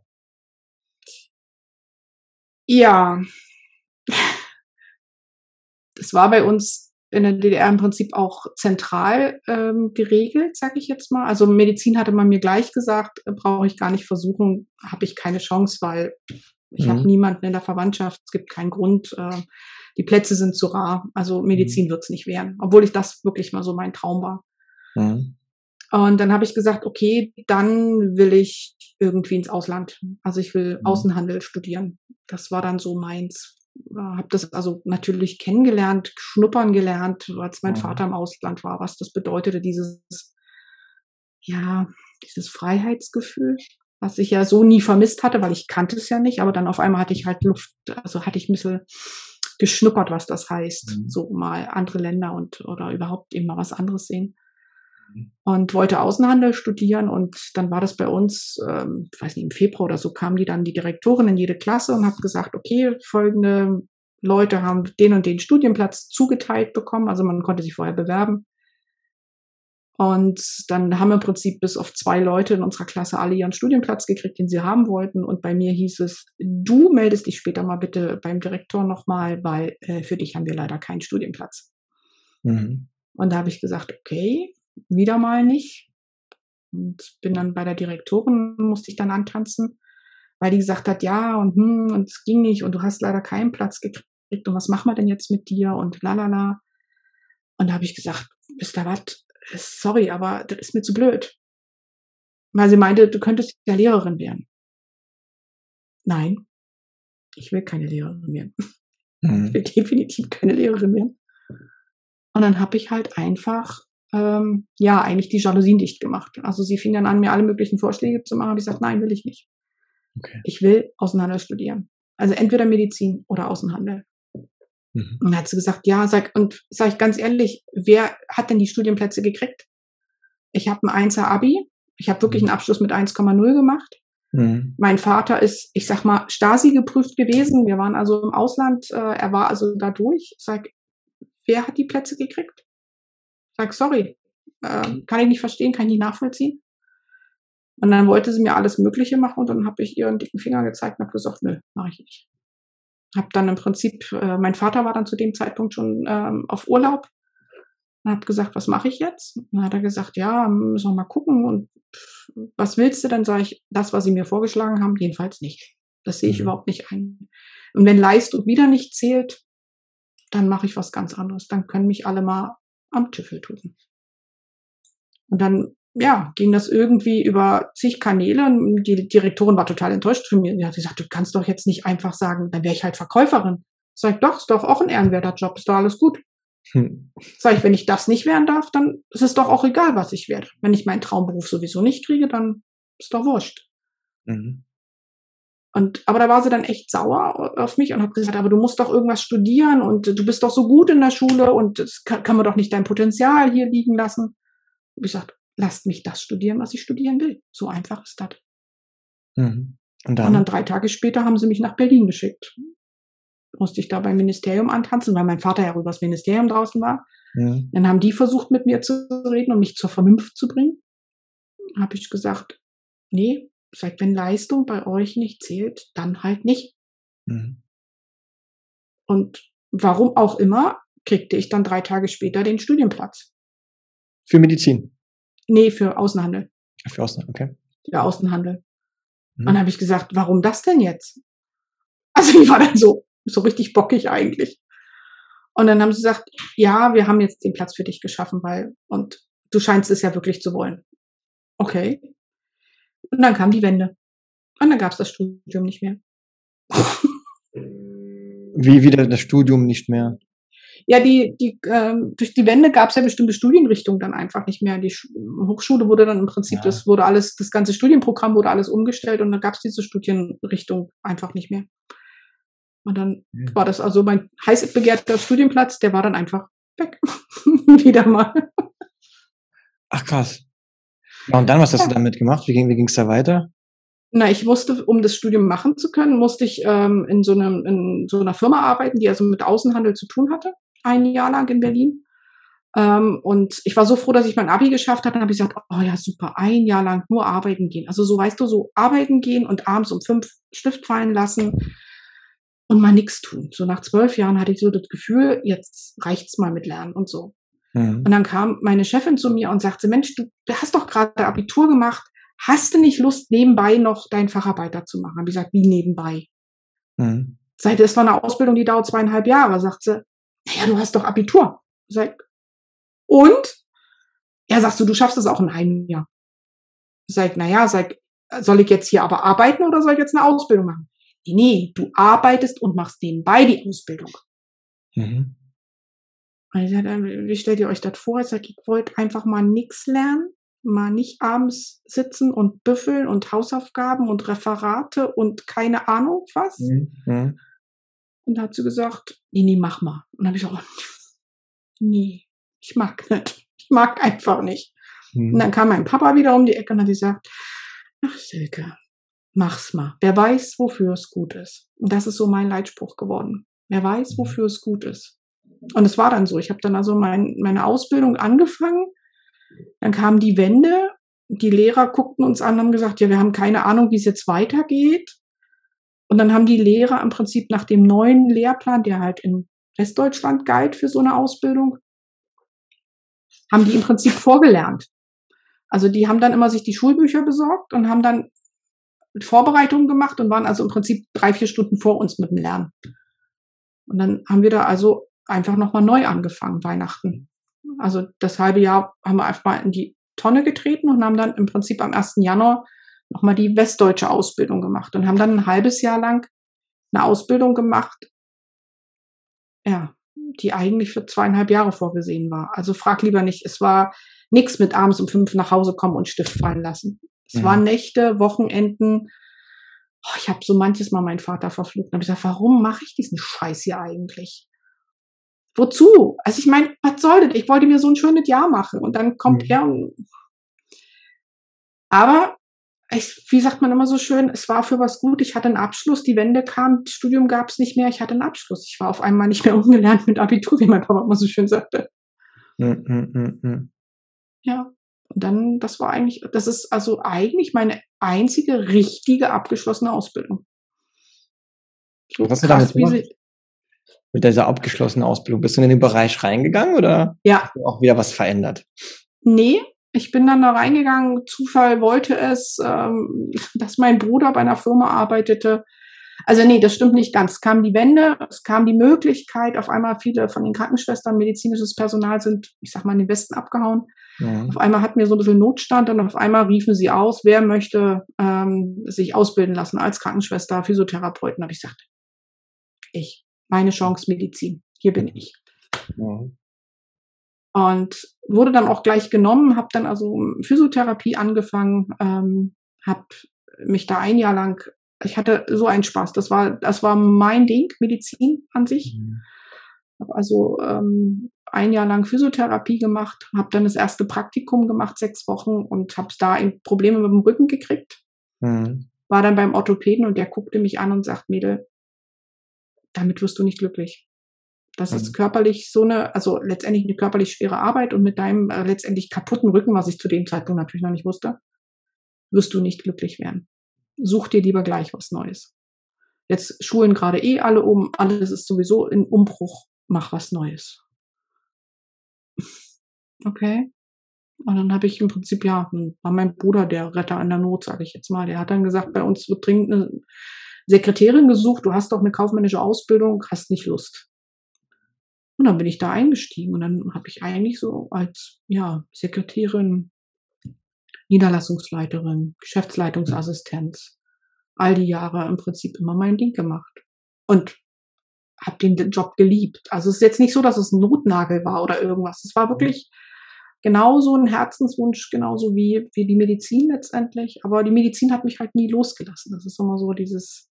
Speaker 1: Ja. Das war bei uns in der DDR im Prinzip auch zentral ähm, geregelt, sag ich jetzt mal. Also Medizin hatte man mir gleich gesagt, äh, brauche ich gar nicht versuchen, habe ich keine Chance, weil ich habe
Speaker 2: Mhm.
Speaker 1: niemanden in der Verwandtschaft, es gibt keinen Grund, äh, die Plätze sind zu rar. Also Medizin wird's nicht werden, obwohl ich das wirklich mal so mein Traum war.
Speaker 2: Mhm.
Speaker 1: Und dann habe ich gesagt, okay, dann will ich irgendwie ins Ausland. Also ich will
Speaker 2: Mhm.
Speaker 1: Außenhandel studieren. Das war dann so meins. Habe das also natürlich kennengelernt, schnuppern gelernt, als mein
Speaker 2: Mhm.
Speaker 1: Vater im Ausland war, was das bedeutete, dieses, ja, dieses Freiheitsgefühl, was ich ja so nie vermisst hatte, weil ich kannte es ja nicht, aber dann auf einmal hatte ich halt Luft, also hatte ich ein bisschen geschnuppert, was das heißt,
Speaker 2: Mhm.
Speaker 1: so mal andere Länder und oder überhaupt eben mal was anderes sehen. Und wollte Außenhandel studieren und dann war das bei uns, ähm, ich weiß nicht, im Februar oder so kam die dann die Direktorin in jede Klasse und hat gesagt, okay, folgende Leute haben den und den Studienplatz zugeteilt bekommen, also man konnte sich vorher bewerben. Und dann haben im Prinzip bis auf zwei Leute in unserer Klasse alle ihren Studienplatz gekriegt, den sie haben wollten. Und bei mir hieß es, du meldest dich später mal bitte beim Direktor nochmal, weil äh, für dich haben wir leider keinen Studienplatz.
Speaker 2: Mhm.
Speaker 1: Und da habe ich gesagt, okay, wieder mal nicht. Und bin dann bei der Direktorin, musste ich dann antanzen, weil die gesagt hat, ja, und hm, und es ging nicht und du hast leider keinen Platz gekriegt und was machen wir denn jetzt mit dir und lalala. Und da habe ich gesagt, wisst ihr was, sorry, aber das ist mir zu blöd. Weil sie meinte, du könntest ja Lehrerin werden. Nein, ich will keine Lehrerin werden. Ich
Speaker 2: Mhm.
Speaker 1: will definitiv keine Lehrerin werden. Und dann habe ich halt einfach, ähm, ja, eigentlich die Jalousien dicht gemacht. Also sie fing dann an, mir alle möglichen Vorschläge zu machen. Habe ich gesagt, nein, will ich nicht.
Speaker 2: Okay.
Speaker 1: Ich will Außenhandel studieren. Also entweder Medizin oder Außenhandel.
Speaker 2: Mhm.
Speaker 1: Und dann hat sie gesagt, ja, sag, und sag ich ganz ehrlich, wer hat denn die Studienplätze gekriegt? Ich habe ein 1er Abi. Ich habe wirklich einen Abschluss mit 1,0 gemacht.
Speaker 2: Mhm.
Speaker 1: Mein Vater ist, ich sag mal, Stasi geprüft gewesen. Wir waren also im Ausland. Äh, er war also da durch. Ich sag, wer hat die Plätze gekriegt? Ich sag, sorry, äh, kann ich nicht verstehen, kann ich nicht nachvollziehen. Und dann wollte sie mir alles Mögliche machen und dann habe ich ihr einen dicken Finger gezeigt und habe gesagt, nö, mache ich nicht. Hab dann im Prinzip, äh, mein Vater war dann zu dem Zeitpunkt schon ähm, auf Urlaub und habe gesagt, was mache ich jetzt? Und dann hat er gesagt, ja, müssen wir mal gucken und was willst du? Dann sage ich, das, was sie mir vorgeschlagen haben, jedenfalls nicht. Das sehe ich
Speaker 2: Mhm.
Speaker 1: überhaupt nicht ein. Und wenn Leistung wieder nicht zählt, dann mache ich was ganz anderes. Dann können mich alle mal am Tüffel tun. Und dann, ja, ging das irgendwie über zig Kanäle. Und die Direktorin war total enttäuscht von mir. Die hat gesagt, du kannst doch jetzt nicht einfach sagen, dann wäre ich halt Verkäuferin. Sag ich, doch, ist doch auch ein ehrenwerter Job, ist doch alles gut.
Speaker 2: Hm.
Speaker 1: Sag ich, wenn ich das nicht werden darf, dann ist es doch auch egal, was ich werde. Wenn ich meinen Traumberuf sowieso nicht kriege, dann ist doch wurscht.
Speaker 2: Mhm.
Speaker 1: Und, aber da war sie dann echt sauer auf mich und hat gesagt, aber du musst doch irgendwas studieren und du bist doch so gut in der Schule und das kann, kann man doch nicht dein Potenzial hier liegen lassen. Und ich gesagt, lasst mich das studieren, was ich studieren will. So einfach ist das.
Speaker 2: Mhm. Und
Speaker 1: Und
Speaker 2: dann?
Speaker 1: dann drei Tage später haben sie mich nach Berlin geschickt. Musste ich da beim Ministerium antanzen, weil mein Vater ja übers Ministerium draußen war.
Speaker 2: Mhm.
Speaker 1: Dann haben die versucht, mit mir zu reden und mich zur Vernunft zu bringen. Habe ich gesagt, nee, sag, wenn Leistung bei euch nicht zählt, dann halt nicht.
Speaker 2: Mhm.
Speaker 1: Und warum auch immer, kriegte ich dann drei Tage später den Studienplatz.
Speaker 2: Für Medizin.
Speaker 1: Nee, für Außenhandel.
Speaker 2: Für Ausland, okay.
Speaker 1: Für Außenhandel.
Speaker 2: Mhm.
Speaker 1: Und dann habe ich gesagt, warum das denn jetzt? <laughs> Also ich war dann so, so richtig bockig eigentlich. Und dann haben sie gesagt, ja, wir haben jetzt den Platz für dich geschaffen, weil, und du scheinst es ja wirklich zu wollen. Okay. Und dann kam die Wende. Und dann gab es das Studium nicht mehr.
Speaker 2: Wie wieder das Studium nicht mehr.
Speaker 1: Ja, die, die, ähm, durch die Wende gab es ja bestimmte Studienrichtungen dann einfach nicht mehr. Die Sch Hochschule wurde dann im Prinzip,
Speaker 2: Ja.
Speaker 1: das wurde alles, das ganze Studienprogramm wurde alles umgestellt und dann gab es diese Studienrichtung einfach nicht mehr. Und dann
Speaker 2: Mhm.
Speaker 1: war das also mein heiß begehrter Studienplatz, der war dann einfach weg. <laughs> Wieder mal.
Speaker 2: Ach krass. Und dann, was hast du damit gemacht? Wie ging wie ging's da weiter?
Speaker 1: Na, ich musste, um das Studium machen zu können, musste ich ähm, in, so einem, in so einer Firma arbeiten, die also mit Außenhandel zu tun hatte, ein Jahr lang in Berlin. Ähm, und ich war so froh, dass ich mein Abi geschafft habe. Dann habe ich gesagt, oh ja, super, ein Jahr lang nur arbeiten gehen. Also so weißt du, so arbeiten gehen und abends um fünf Stift fallen lassen und mal nichts tun. So nach zwölf Jahren hatte ich so das Gefühl, jetzt reicht's mal mit Lernen und so. Mhm. Und dann kam meine Chefin zu mir und sagte, Mensch, du, du hast doch gerade Abitur gemacht. Hast du nicht Lust, nebenbei noch deinen Facharbeiter zu machen? Habe ich gesagt, wie nebenbei? Mhm. Seit es war eine Ausbildung, die dauert zweieinhalb Jahre, sagt sie, naja, du hast doch Abitur. Sag, und? Er sagt so, du schaffst es auch in einem Jahr. Sag, naja, sag, soll ich jetzt hier aber arbeiten oder soll ich jetzt eine Ausbildung machen? Nee, nee, du arbeitest und machst nebenbei die Ausbildung. Mhm. Also, wie stellt ihr euch das vor? Ich sag, ich wollte einfach mal nichts lernen, mal nicht abends sitzen und büffeln und Hausaufgaben und Referate und keine Ahnung was. Mhm. Und da hat sie gesagt, nee, nee, mach mal. Und dann habe ich gesagt, nee, ich mag nicht. Ich mag einfach nicht. Mhm. Und dann kam mein Papa wieder um die Ecke und hat gesagt, ach Silke, mach's mal. Wer weiß, wofür es gut ist. Und das ist so mein Leitspruch geworden. Wer weiß, mhm. wofür es gut ist. Und es war dann so. Ich habe dann also mein, meine Ausbildung angefangen. Dann kamen die Wände. Die Lehrer guckten uns an und haben gesagt, ja, wir haben keine Ahnung, wie es jetzt weitergeht. Und dann haben die Lehrer im Prinzip nach dem neuen Lehrplan, der halt in Westdeutschland galt für so eine Ausbildung, haben die im Prinzip vorgelernt. Also die haben dann immer sich die Schulbücher besorgt und haben dann Vorbereitungen gemacht und waren also im Prinzip drei, vier Stunden vor uns mit dem Lernen. Und dann haben wir da also einfach nochmal neu angefangen, Weihnachten. Also das halbe Jahr haben wir einfach mal in die Tonne getreten und haben dann im Prinzip am 1. Januar nochmal die westdeutsche Ausbildung gemacht und haben dann ein halbes Jahr lang eine Ausbildung gemacht, ja, die eigentlich für zweieinhalb Jahre vorgesehen war. Also frag lieber nicht, es war nichts mit abends um fünf nach Hause kommen und Stift fallen lassen. Es mhm. waren Nächte, Wochenenden. Oh, ich habe so manches Mal meinen Vater verflucht und habe gesagt, warum mache ich diesen Scheiß hier eigentlich? Wozu? Also ich meine, was soll das? Ich wollte mir so ein schönes Jahr machen und dann kommt mhm. er und aber ich, wie sagt man immer so schön, es war für was gut. Ich hatte einen Abschluss, die Wende kam, Studium gab es nicht mehr, ich hatte einen Abschluss. Ich war auf einmal nicht mehr <laughs> ungelernt mit Abitur, wie mein Papa immer so schön sagte. Mm, mm, mm, ja, und dann, das war eigentlich, das ist also eigentlich meine einzige richtige abgeschlossene Ausbildung.
Speaker 2: So Was du damit gemacht? Mit dieser abgeschlossenen Ausbildung? Bist du in den Bereich reingegangen oder
Speaker 1: ja.
Speaker 2: hast du auch wieder was verändert?
Speaker 1: Nee, ich bin dann da reingegangen, Zufall wollte es, ähm, dass mein Bruder bei einer Firma arbeitete. Also nee, das stimmt nicht ganz. Es kam die Wende, es kam die Möglichkeit, auf einmal viele von den Krankenschwestern, medizinisches Personal sind, ich sag mal, in den Westen abgehauen. Ja. Auf einmal hatten wir so ein bisschen Notstand und auf einmal riefen sie aus, wer möchte ähm, sich ausbilden lassen als Krankenschwester, Physiotherapeuten. habe ich gesagt, ich, meine Chance Medizin, hier bin ich. Ja. Und wurde dann auch gleich genommen, habe dann also Physiotherapie angefangen, ähm, habe mich da ein Jahr lang, ich hatte so einen Spaß. Das war, das war mein Ding, Medizin an sich. Mhm. Habe also ähm, ein Jahr lang Physiotherapie gemacht, habe dann das erste Praktikum gemacht, sechs Wochen und habe da Probleme mit dem Rücken gekriegt. Mhm. War dann beim Orthopäden und der guckte mich an und sagt, Mädel, damit wirst du nicht glücklich. Das mhm. ist körperlich so eine, also letztendlich eine körperlich schwere Arbeit und mit deinem äh, letztendlich kaputten Rücken, was ich zu dem Zeitpunkt natürlich noch nicht wusste, wirst du nicht glücklich werden. Such dir lieber gleich was Neues. Jetzt schulen gerade eh alle um, alles ist sowieso in Umbruch, mach was Neues. Okay. Und dann habe ich im Prinzip, ja, war mein Bruder der Retter an der Not, sage ich jetzt mal. Der hat dann gesagt, bei uns wird dringend eine Sekretärin gesucht, du hast doch eine kaufmännische Ausbildung, hast nicht Lust. Und dann bin ich da eingestiegen und dann habe ich eigentlich so als ja, Sekretärin, Niederlassungsleiterin, Geschäftsleitungsassistenz all die Jahre im Prinzip immer mein Ding gemacht. Und habe den Job geliebt. Also es ist jetzt nicht so, dass es ein Notnagel war oder irgendwas. Es war wirklich genauso ein Herzenswunsch, genauso wie, wie die Medizin letztendlich. Aber die Medizin hat mich halt nie losgelassen. Das ist immer so dieses,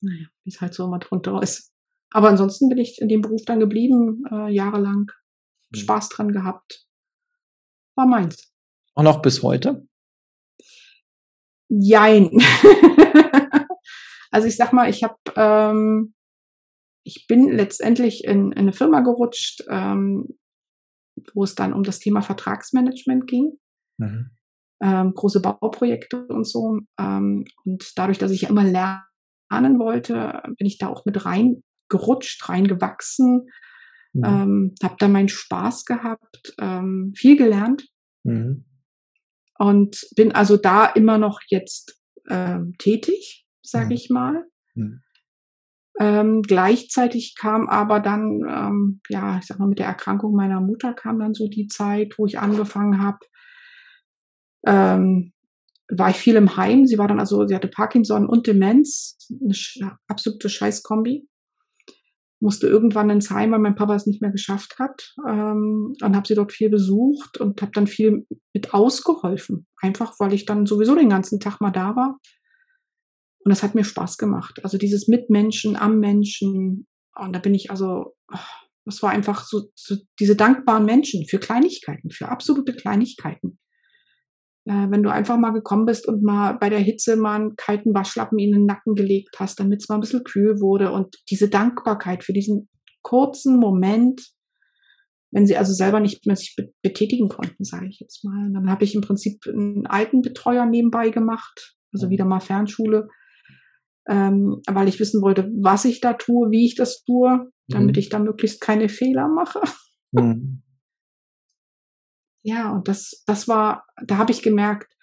Speaker 1: naja, wie es halt so immer drunter ist. Aber ansonsten bin ich in dem Beruf dann geblieben, äh, jahrelang. Mhm. Spaß dran gehabt. War meins.
Speaker 2: Und noch bis heute?
Speaker 1: Jein. <laughs> also ich sag mal, ich habe, ähm, ich bin letztendlich in, in, eine Firma gerutscht, ähm, wo es dann um das Thema Vertragsmanagement ging. Mhm. Ähm, große Bauprojekte und so. Ähm, und dadurch, dass ich ja immer lernen wollte, bin ich da auch mit reingerutscht, reingewachsen. Mhm. Ähm, habe da meinen Spaß gehabt, ähm, viel gelernt. Mhm. Und bin also da immer noch jetzt ähm, tätig, sage mhm. ich mal. Mhm. Ähm, gleichzeitig kam aber dann, ähm, ja, ich sag mal, mit der Erkrankung meiner Mutter kam dann so die Zeit, wo ich angefangen habe, ähm, war ich viel im Heim. Sie war dann also, sie hatte Parkinson und Demenz, eine absolute Scheißkombi. Musste irgendwann ins Heim, weil mein Papa es nicht mehr geschafft hat. Ähm, und habe sie dort viel besucht und habe dann viel mit ausgeholfen. Einfach, weil ich dann sowieso den ganzen Tag mal da war. Und das hat mir Spaß gemacht. Also dieses Mitmenschen am Menschen. Und da bin ich also, das war einfach so, so diese dankbaren Menschen für Kleinigkeiten, für absolute Kleinigkeiten. Äh, wenn du einfach mal gekommen bist und mal bei der Hitze mal einen kalten Waschlappen in den Nacken gelegt hast, damit es mal ein bisschen kühl wurde und diese Dankbarkeit für diesen kurzen Moment, wenn sie also selber nicht mehr sich betätigen konnten, sage ich jetzt mal. Und dann habe ich im Prinzip einen alten Betreuer nebenbei gemacht, also wieder mal Fernschule ähm, weil ich wissen wollte, was ich da tue, wie ich das tue, damit mhm. ich da möglichst keine Fehler mache. Mhm. Ja, und das, das war, da habe ich gemerkt,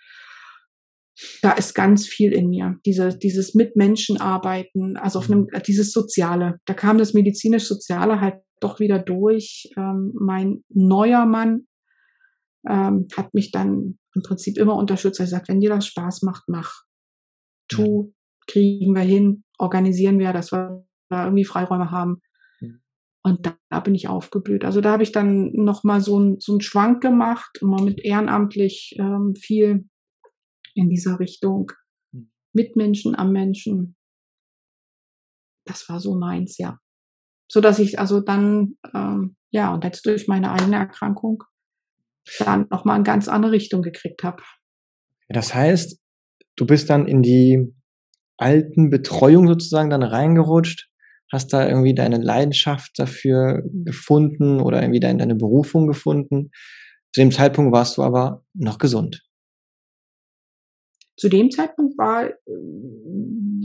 Speaker 1: da ist ganz viel in mir. Diese, dieses mit Menschen arbeiten, also auf einem, mhm. dieses Soziale. Da kam das medizinisch-soziale halt doch wieder durch. Ähm, mein neuer Mann ähm, hat mich dann im Prinzip immer unterstützt. Er sagt, wenn dir das Spaß macht, mach. Tu, kriegen wir hin, organisieren wir, dass wir da irgendwie Freiräume haben. Und da, da, bin ich aufgeblüht. Also da habe ich dann nochmal so, ein, so einen Schwank gemacht, immer mit ehrenamtlich ähm, viel in dieser Richtung. Hm. Mit Menschen am Menschen. Das war so meins, ja. So dass ich also dann, ähm, ja, und jetzt durch meine eigene Erkrankung dann nochmal eine ganz andere Richtung gekriegt habe.
Speaker 2: Das heißt, du bist dann in die alten Betreuung sozusagen dann reingerutscht? Hast da irgendwie deine Leidenschaft dafür gefunden oder irgendwie deine, deine Berufung gefunden? Zu dem Zeitpunkt warst du aber noch gesund.
Speaker 1: Zu dem Zeitpunkt war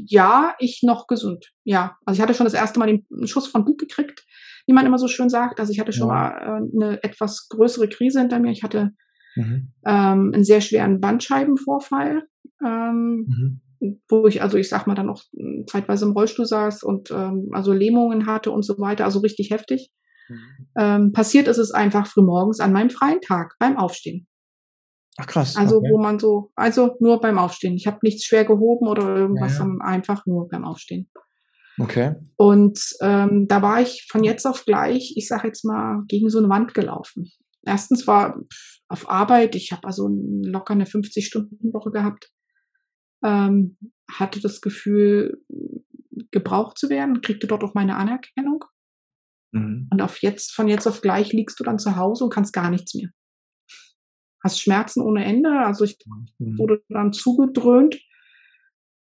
Speaker 1: ja ich noch gesund. Ja, also ich hatte schon das erste Mal den Schuss von Bug gekriegt, wie man immer so schön sagt. Also ich hatte schon ja. mal äh, eine etwas größere Krise hinter mir. Ich hatte mhm. ähm, einen sehr schweren Bandscheibenvorfall. Ähm, mhm wo ich also ich sag mal dann auch hm, zeitweise im Rollstuhl saß und ähm, also Lähmungen hatte und so weiter, also richtig heftig. Mhm. Ähm, passiert ist es einfach frühmorgens an meinem freien Tag beim Aufstehen.
Speaker 2: Ach krass.
Speaker 1: Also okay. wo man so, also nur beim Aufstehen. Ich habe nichts schwer gehoben oder irgendwas, ja, ja. einfach nur beim Aufstehen.
Speaker 2: Okay.
Speaker 1: Und ähm, da war ich von jetzt auf gleich, ich sag jetzt mal, gegen so eine Wand gelaufen. Erstens war auf Arbeit, ich habe also locker eine 50-Stunden-Woche gehabt ähm, hatte das Gefühl, gebraucht zu werden, kriegte dort auch meine Anerkennung. Mhm. Und auf jetzt, von jetzt auf gleich liegst du dann zu Hause und kannst gar nichts mehr. Hast Schmerzen ohne Ende. Also ich mhm. wurde dann zugedröhnt.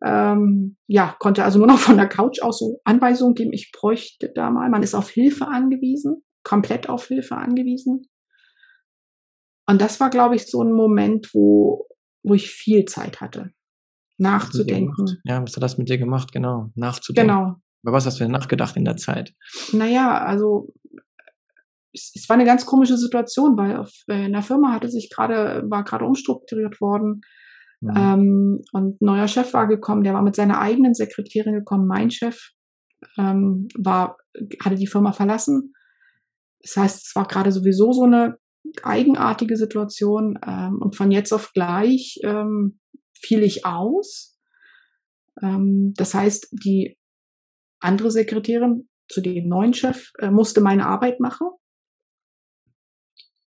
Speaker 1: Ähm, ja, konnte also nur noch von der Couch aus so Anweisungen geben. Ich bräuchte da mal. Man ist auf Hilfe angewiesen, komplett auf Hilfe angewiesen. Und das war, glaube ich, so ein Moment, wo, wo ich viel Zeit hatte nachzudenken.
Speaker 2: Ja, was hat das mit dir gemacht? Genau, nachzudenken. Genau. Über was hast du denn nachgedacht in der Zeit?
Speaker 1: Naja, also es, es war eine ganz komische Situation, weil auf, äh, in der Firma hatte sich gerade, war gerade umstrukturiert worden. Mhm. Ähm, und ein neuer Chef war gekommen, der war mit seiner eigenen Sekretärin gekommen. Mein Chef ähm, war, hatte die Firma verlassen. Das heißt, es war gerade sowieso so eine eigenartige Situation. Ähm, und von jetzt auf gleich ähm, fiel ich aus. Ähm, das heißt, die andere Sekretärin zu dem neuen Chef äh, musste meine Arbeit machen.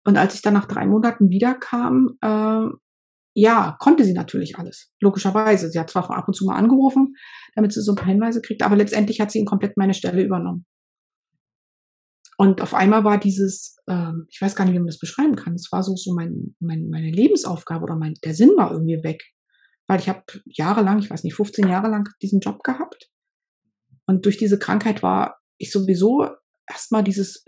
Speaker 1: Und als ich dann nach drei Monaten wiederkam, äh, ja, konnte sie natürlich alles. Logischerweise. Sie hat zwar ab und zu mal angerufen, damit sie so ein paar Hinweise kriegt, aber letztendlich hat sie komplett meine Stelle übernommen. Und auf einmal war dieses, äh, ich weiß gar nicht, wie man das beschreiben kann, es war so, so mein, mein, meine Lebensaufgabe oder mein, der Sinn war irgendwie weg weil ich habe jahrelang, ich weiß nicht, 15 Jahre lang diesen Job gehabt. Und durch diese Krankheit war ich sowieso erstmal dieses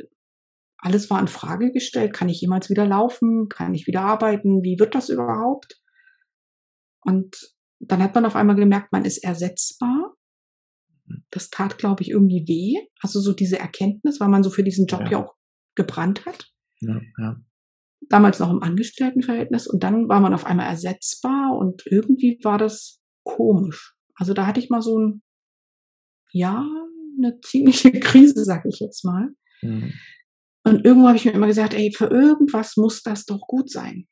Speaker 1: alles war in Frage gestellt. Kann ich jemals wieder laufen? Kann ich wieder arbeiten? Wie wird das überhaupt? Und dann hat man auf einmal gemerkt, man ist ersetzbar. Das tat, glaube ich, irgendwie weh. Also so diese Erkenntnis, weil man so für diesen Job ja, ja auch gebrannt hat. Ja, ja. Damals noch im Angestelltenverhältnis und dann war man auf einmal ersetzbar und irgendwie war das komisch. Also da hatte ich mal so ein, ja, eine ziemliche <laughs> Krise, sag ich jetzt mal. Mhm. Und irgendwo habe ich mir immer gesagt, ey, für irgendwas muss das doch gut sein.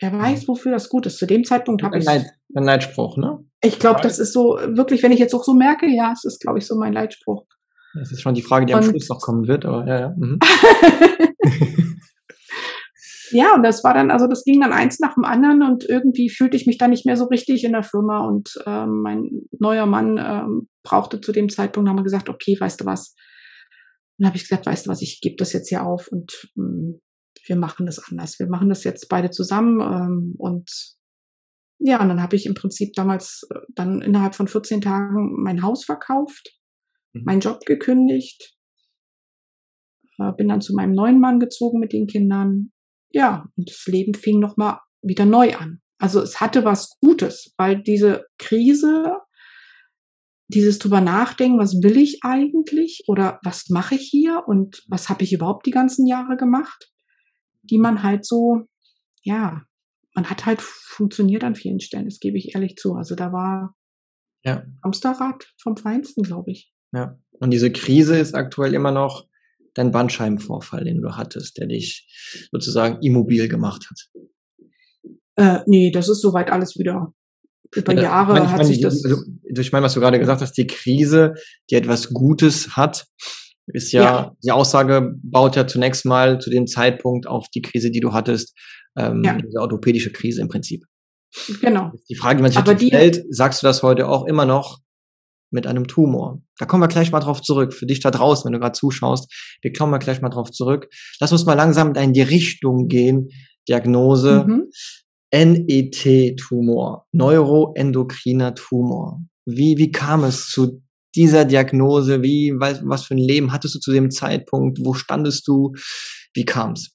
Speaker 1: Wer weiß, wofür das gut ist. Zu dem Zeitpunkt habe ich.
Speaker 2: Neid, ein Leitspruch, ne?
Speaker 1: Ich glaube, das ist so, wirklich, wenn ich jetzt auch so merke, ja, es ist, glaube ich, so mein Leitspruch.
Speaker 2: Das ist schon die Frage, die und, am Schluss noch kommen wird, aber ja, ja. Mhm. <laughs> <laughs>
Speaker 1: ja, und das war dann, also das ging dann eins nach dem anderen und irgendwie fühlte ich mich dann nicht mehr so richtig in der Firma und ähm, mein neuer Mann ähm, brauchte zu dem Zeitpunkt, haben wir gesagt, okay, weißt du was? Dann habe ich gesagt, weißt du was, ich gebe das jetzt hier auf und ähm, wir machen das anders. Wir machen das jetzt beide zusammen ähm, und ja, und dann habe ich im Prinzip damals äh, dann innerhalb von 14 Tagen mein Haus verkauft, mhm. meinen Job gekündigt, äh, bin dann zu meinem neuen Mann gezogen mit den Kindern ja, und das Leben fing nochmal wieder neu an. Also es hatte was Gutes, weil diese Krise, dieses drüber nachdenken, was will ich eigentlich oder was mache ich hier und was habe ich überhaupt die ganzen Jahre gemacht, die man halt so, ja, man hat halt funktioniert an vielen Stellen, das gebe ich ehrlich zu. Also da war ja. Hamsterrad vom Feinsten, glaube ich.
Speaker 2: Ja, und diese Krise ist aktuell immer noch dein Bandscheibenvorfall, den du hattest, der dich sozusagen immobil gemacht hat?
Speaker 1: Äh, nee, das ist soweit alles wieder. Über ja, Jahre ich meine, hat sich das.
Speaker 2: Also, ich meine, was du gerade gesagt hast, die Krise, die etwas Gutes hat, ist ja, ja, die Aussage baut ja zunächst mal zu dem Zeitpunkt auf die Krise, die du hattest, ähm, ja. diese orthopädische Krise im Prinzip.
Speaker 1: Genau.
Speaker 2: Die Frage, die man sich stellt, sagst du das heute auch immer noch? Mit einem Tumor. Da kommen wir gleich mal drauf zurück. Für dich da draußen, wenn du gerade zuschaust, wir kommen wir gleich mal drauf zurück. Lass uns mal langsam in die Richtung gehen. Diagnose mhm. NET-Tumor, neuroendokriner Tumor. Wie, wie kam es zu dieser Diagnose? Wie, was, was für ein Leben hattest du zu dem Zeitpunkt? Wo standest du? Wie kam es?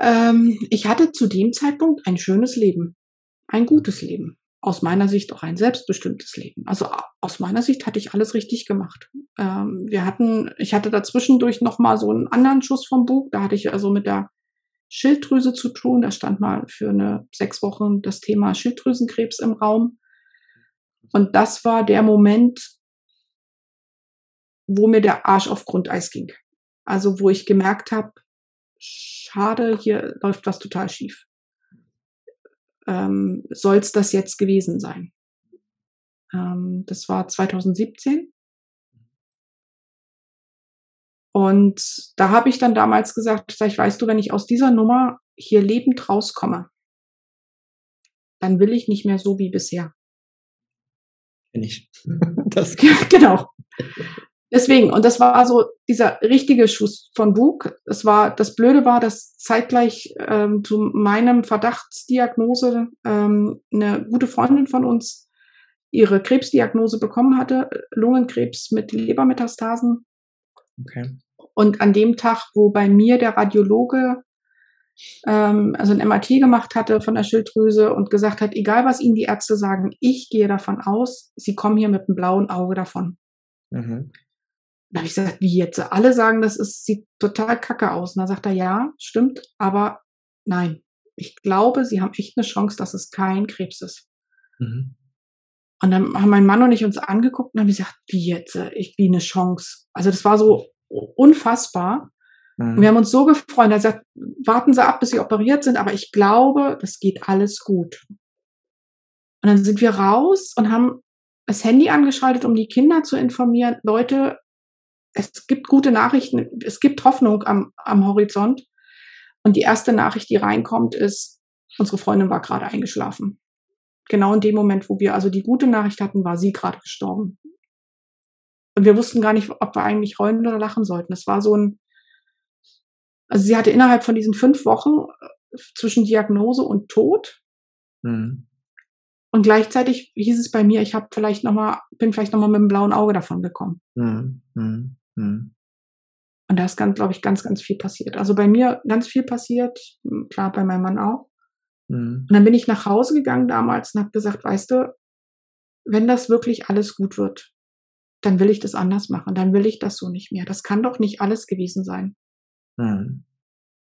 Speaker 1: Ähm, ich hatte zu dem Zeitpunkt ein schönes Leben, ein gutes Leben aus meiner Sicht auch ein selbstbestimmtes Leben. Also aus meiner Sicht hatte ich alles richtig gemacht. Ähm, wir hatten, ich hatte dazwischendurch noch mal so einen anderen Schuss vom Bug. Da hatte ich also mit der Schilddrüse zu tun. Da stand mal für eine sechs Wochen das Thema Schilddrüsenkrebs im Raum. Und das war der Moment, wo mir der Arsch auf Grundeis ging. Also wo ich gemerkt habe, schade, hier läuft was total schief ähm, soll es das jetzt gewesen sein. Ähm, das war 2017. Und da habe ich dann damals gesagt, sag ich, weißt du, wenn ich aus dieser Nummer hier lebend rauskomme, dann will ich nicht mehr so wie bisher.
Speaker 2: Kenn ich. <laughs>
Speaker 1: Das <laughs> genau. Deswegen, und das war so dieser richtige Schuss von Bug. Es war, das Blöde war, dass zeitgleich ähm, zu meinem Verdachtsdiagnose ähm, eine gute Freundin von uns ihre Krebsdiagnose bekommen hatte, Lungenkrebs mit Lebermetastasen. Okay. Und an dem Tag, wo bei mir der Radiologe ähm, also ein MRT gemacht hatte von der Schilddrüse und gesagt hat, egal was Ihnen die Ärzte sagen, ich gehe davon aus, Sie kommen hier mit einem blauen Auge davon. Mhm. Dann habe ich gesagt, wie jetzt? Alle sagen, das ist, sieht total kacke aus. Und dann sagt er, ja, stimmt, aber nein. Ich glaube, sie haben echt eine Chance, dass es kein Krebs ist. Mhm. Und dann haben mein Mann und ich uns angeguckt und haben gesagt, wie jetzt? Ich, wie eine Chance. Also das war so unfassbar. Mhm. Und wir haben uns so gefreut. Er sagt, warten Sie ab, bis Sie operiert sind, aber ich glaube, das geht alles gut. Und dann sind wir raus und haben das Handy angeschaltet, um die Kinder zu informieren. Leute, es gibt gute Nachrichten, es gibt Hoffnung am, am Horizont. Und die erste Nachricht, die reinkommt, ist, unsere Freundin war gerade eingeschlafen. Genau in dem Moment, wo wir also die gute Nachricht hatten, war sie gerade gestorben. Und wir wussten gar nicht, ob wir eigentlich heulen oder lachen sollten. Es war so ein, also sie hatte innerhalb von diesen fünf Wochen äh, zwischen Diagnose und Tod. Mhm. Und gleichzeitig hieß es bei mir, ich habe vielleicht noch mal, bin vielleicht noch mal mit einem blauen Auge davon gekommen. Mhm. Mhm. Mhm. Und da ist, glaube ich, ganz, ganz viel passiert. Also bei mir ganz viel passiert, klar, bei meinem Mann auch. Mhm. Und dann bin ich nach Hause gegangen damals und habe gesagt, weißt du, wenn das wirklich alles gut wird, dann will ich das anders machen. Dann will ich das so nicht mehr. Das kann doch nicht alles gewesen sein. Mhm.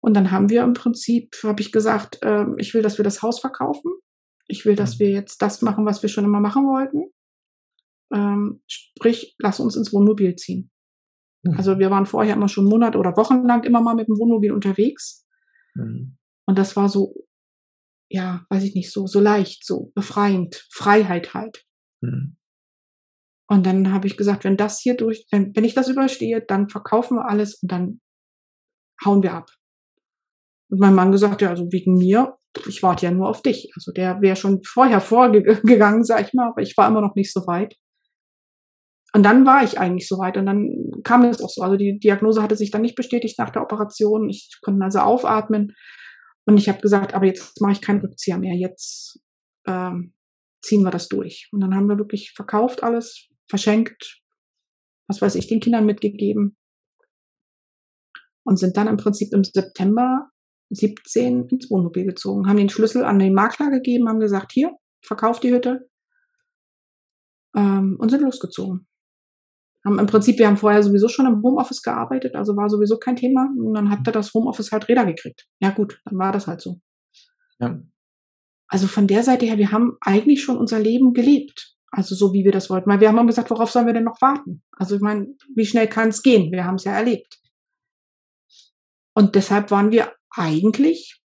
Speaker 1: Und dann haben wir im Prinzip, habe ich gesagt, äh, ich will, dass wir das Haus verkaufen. Ich will, dass mhm. wir jetzt das machen, was wir schon immer machen wollten. Ähm, sprich, lass uns ins Wohnmobil ziehen. Mhm. Also wir waren vorher immer schon Monate oder Wochenlang immer mal mit dem Wohnmobil unterwegs. Mhm. Und das war so, ja, weiß ich nicht, so, so leicht, so befreiend, Freiheit halt. Mhm. Und dann habe ich gesagt, wenn das hier durch, wenn, wenn ich das überstehe, dann verkaufen wir alles und dann hauen wir ab. Und mein Mann gesagt, ja, also wegen mir, ich warte ja nur auf dich. Also der wäre schon vorher vorgegangen, <laughs> sag ich mal, aber ich war immer noch nicht so weit. Und dann war ich eigentlich so weit und dann kam es auch so. Also die Diagnose hatte sich dann nicht bestätigt nach der Operation. Ich konnte also aufatmen. Und ich habe gesagt, aber jetzt mache ich keinen Rückzieher mehr. Jetzt ähm, ziehen wir das durch. Und dann haben wir wirklich verkauft alles, verschenkt, was weiß ich, den Kindern mitgegeben. Und sind dann im Prinzip im September 17 ins Wohnmobil gezogen, haben den Schlüssel an den Makler gegeben, haben gesagt, hier, verkauft die Hütte ähm, und sind losgezogen. Haben Im Prinzip, wir haben vorher sowieso schon im Homeoffice gearbeitet, also war sowieso kein Thema. Und dann hat er das Homeoffice halt Räder gekriegt. Ja gut, dann war das halt so. Ja. Also von der Seite her, wir haben eigentlich schon unser Leben gelebt. Also so, wie wir das wollten. Weil wir haben immer gesagt, worauf sollen wir denn noch warten? Also ich meine, wie schnell kann es gehen? Wir haben es ja erlebt. Und deshalb waren wir eigentlich,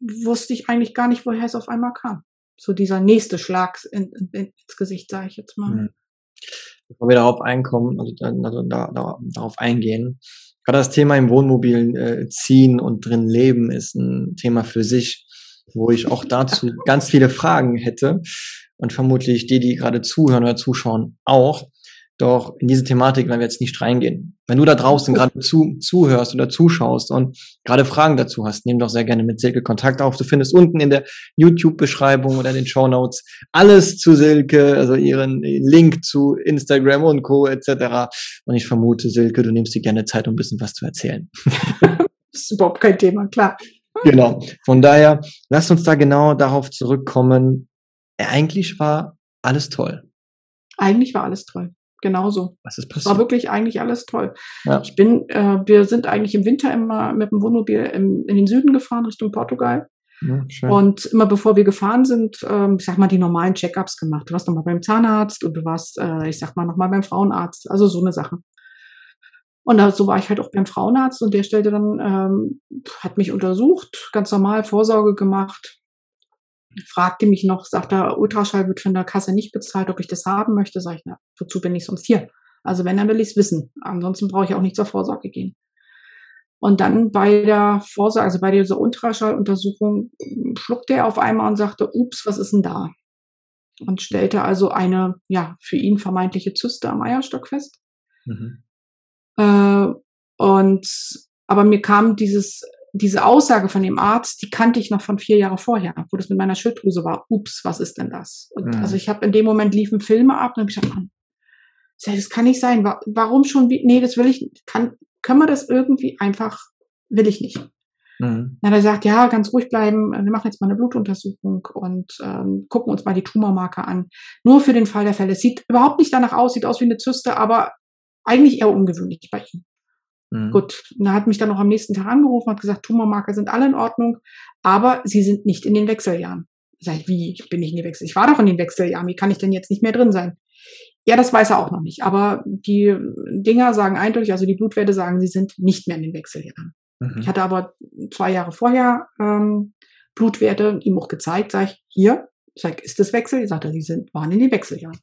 Speaker 1: wusste ich eigentlich gar nicht, woher es auf einmal kam. So dieser nächste Schlag in, in, ins Gesicht, sage ich jetzt mal. Mhm.
Speaker 2: Bevor wir darauf einkommen, also, also da, da, darauf eingehen, gerade das Thema im Wohnmobil äh, ziehen und drin leben ist ein Thema für sich, wo ich auch dazu <laughs> ganz viele Fragen hätte und vermutlich die, die gerade zuhören oder zuschauen, auch. Doch in diese Thematik werden wir jetzt nicht reingehen. Wenn du da draußen gerade zu, zuhörst oder zuschaust und gerade Fragen dazu hast, nimm doch sehr gerne mit Silke Kontakt auf. Du findest unten in der YouTube-Beschreibung oder in den Show Notes alles zu Silke, also ihren Link zu Instagram und Co. etc. Und ich vermute, Silke, du nimmst dir gerne Zeit, um ein bisschen was zu erzählen.
Speaker 1: das <laughs> ist überhaupt kein Thema, klar.
Speaker 2: Genau. Von daher, lass uns da genau darauf zurückkommen. Eigentlich war alles toll.
Speaker 1: Eigentlich war alles toll genauso. Was ist passiert? War wirklich eigentlich alles toll. Ja. Ich bin, äh, wir sind eigentlich im Winter immer mit dem Wohnmobil im, in den Süden gefahren, Richtung Portugal. Ja, und immer bevor wir gefahren sind, ähm, ich sag mal, die normalen Check-ups gemacht. Du warst nochmal beim Zahnarzt und du warst, äh, ich sag mal, nochmal beim Frauenarzt. Also so eine Sache. Und so war ich halt auch beim Frauenarzt und der stellte dann, ähm, hat mich untersucht, ganz normal Vorsorge gemacht, fragte mich noch, sagt er, Ultraschall wird von der Kasse nicht bezahlt, ob ich das haben möchte. Sag ich, na, wozu bin ich sonst hier? Also wenn, dann will ich es wissen. Ansonsten brauche ich auch nicht zur Vorsorge gehen. Und dann bei der Vorsorge, also bei dieser Ultraschalluntersuchung, schluckte er auf einmal und sagte, ups, was ist denn da? Und stellte also eine, ja, für ihn vermeintliche Zyste am Eierstock fest. Mhm. Äh, und, aber mir kam dieses diese Aussage von dem Arzt, die kannte ich noch von vier Jahren vorher, wo das mit meiner Schilddrüse war. Ups, was ist denn das? Und mhm. also ich habe in dem Moment liefen Filme ab und habe Mann, das kann nicht sein. Warum schon? Nee, das will ich. Kann, können wir das irgendwie einfach? Will ich nicht. Mhm. Dann hat er gesagt, ja, ganz ruhig bleiben. Wir machen jetzt mal eine Blutuntersuchung und ähm, gucken uns mal die Tumormarker an. Nur für den Fall der Fälle. Es sieht überhaupt nicht danach aus, sieht aus wie eine Zyste, aber eigentlich eher ungewöhnlich bei ihm. Mhm. Gut, und er hat mich dann noch am nächsten Tag angerufen, hat gesagt, Tumormarker sind alle in Ordnung, aber sie sind nicht in den Wechseljahren. Sag ich, wie, ich bin nicht in den Wechseljahren? Ich war doch in den Wechseljahren, wie kann ich denn jetzt nicht mehr drin sein? Ja, das weiß er auch noch nicht, aber die Dinger sagen eindeutig, also die Blutwerte sagen, sie sind nicht mehr in den Wechseljahren. Mhm. Ich hatte aber zwei Jahre vorher ähm, Blutwerte ihm auch gezeigt, sage ich, hier, sag, ist das Wechsel? Ich sagte, sie sind, waren in den Wechseljahren.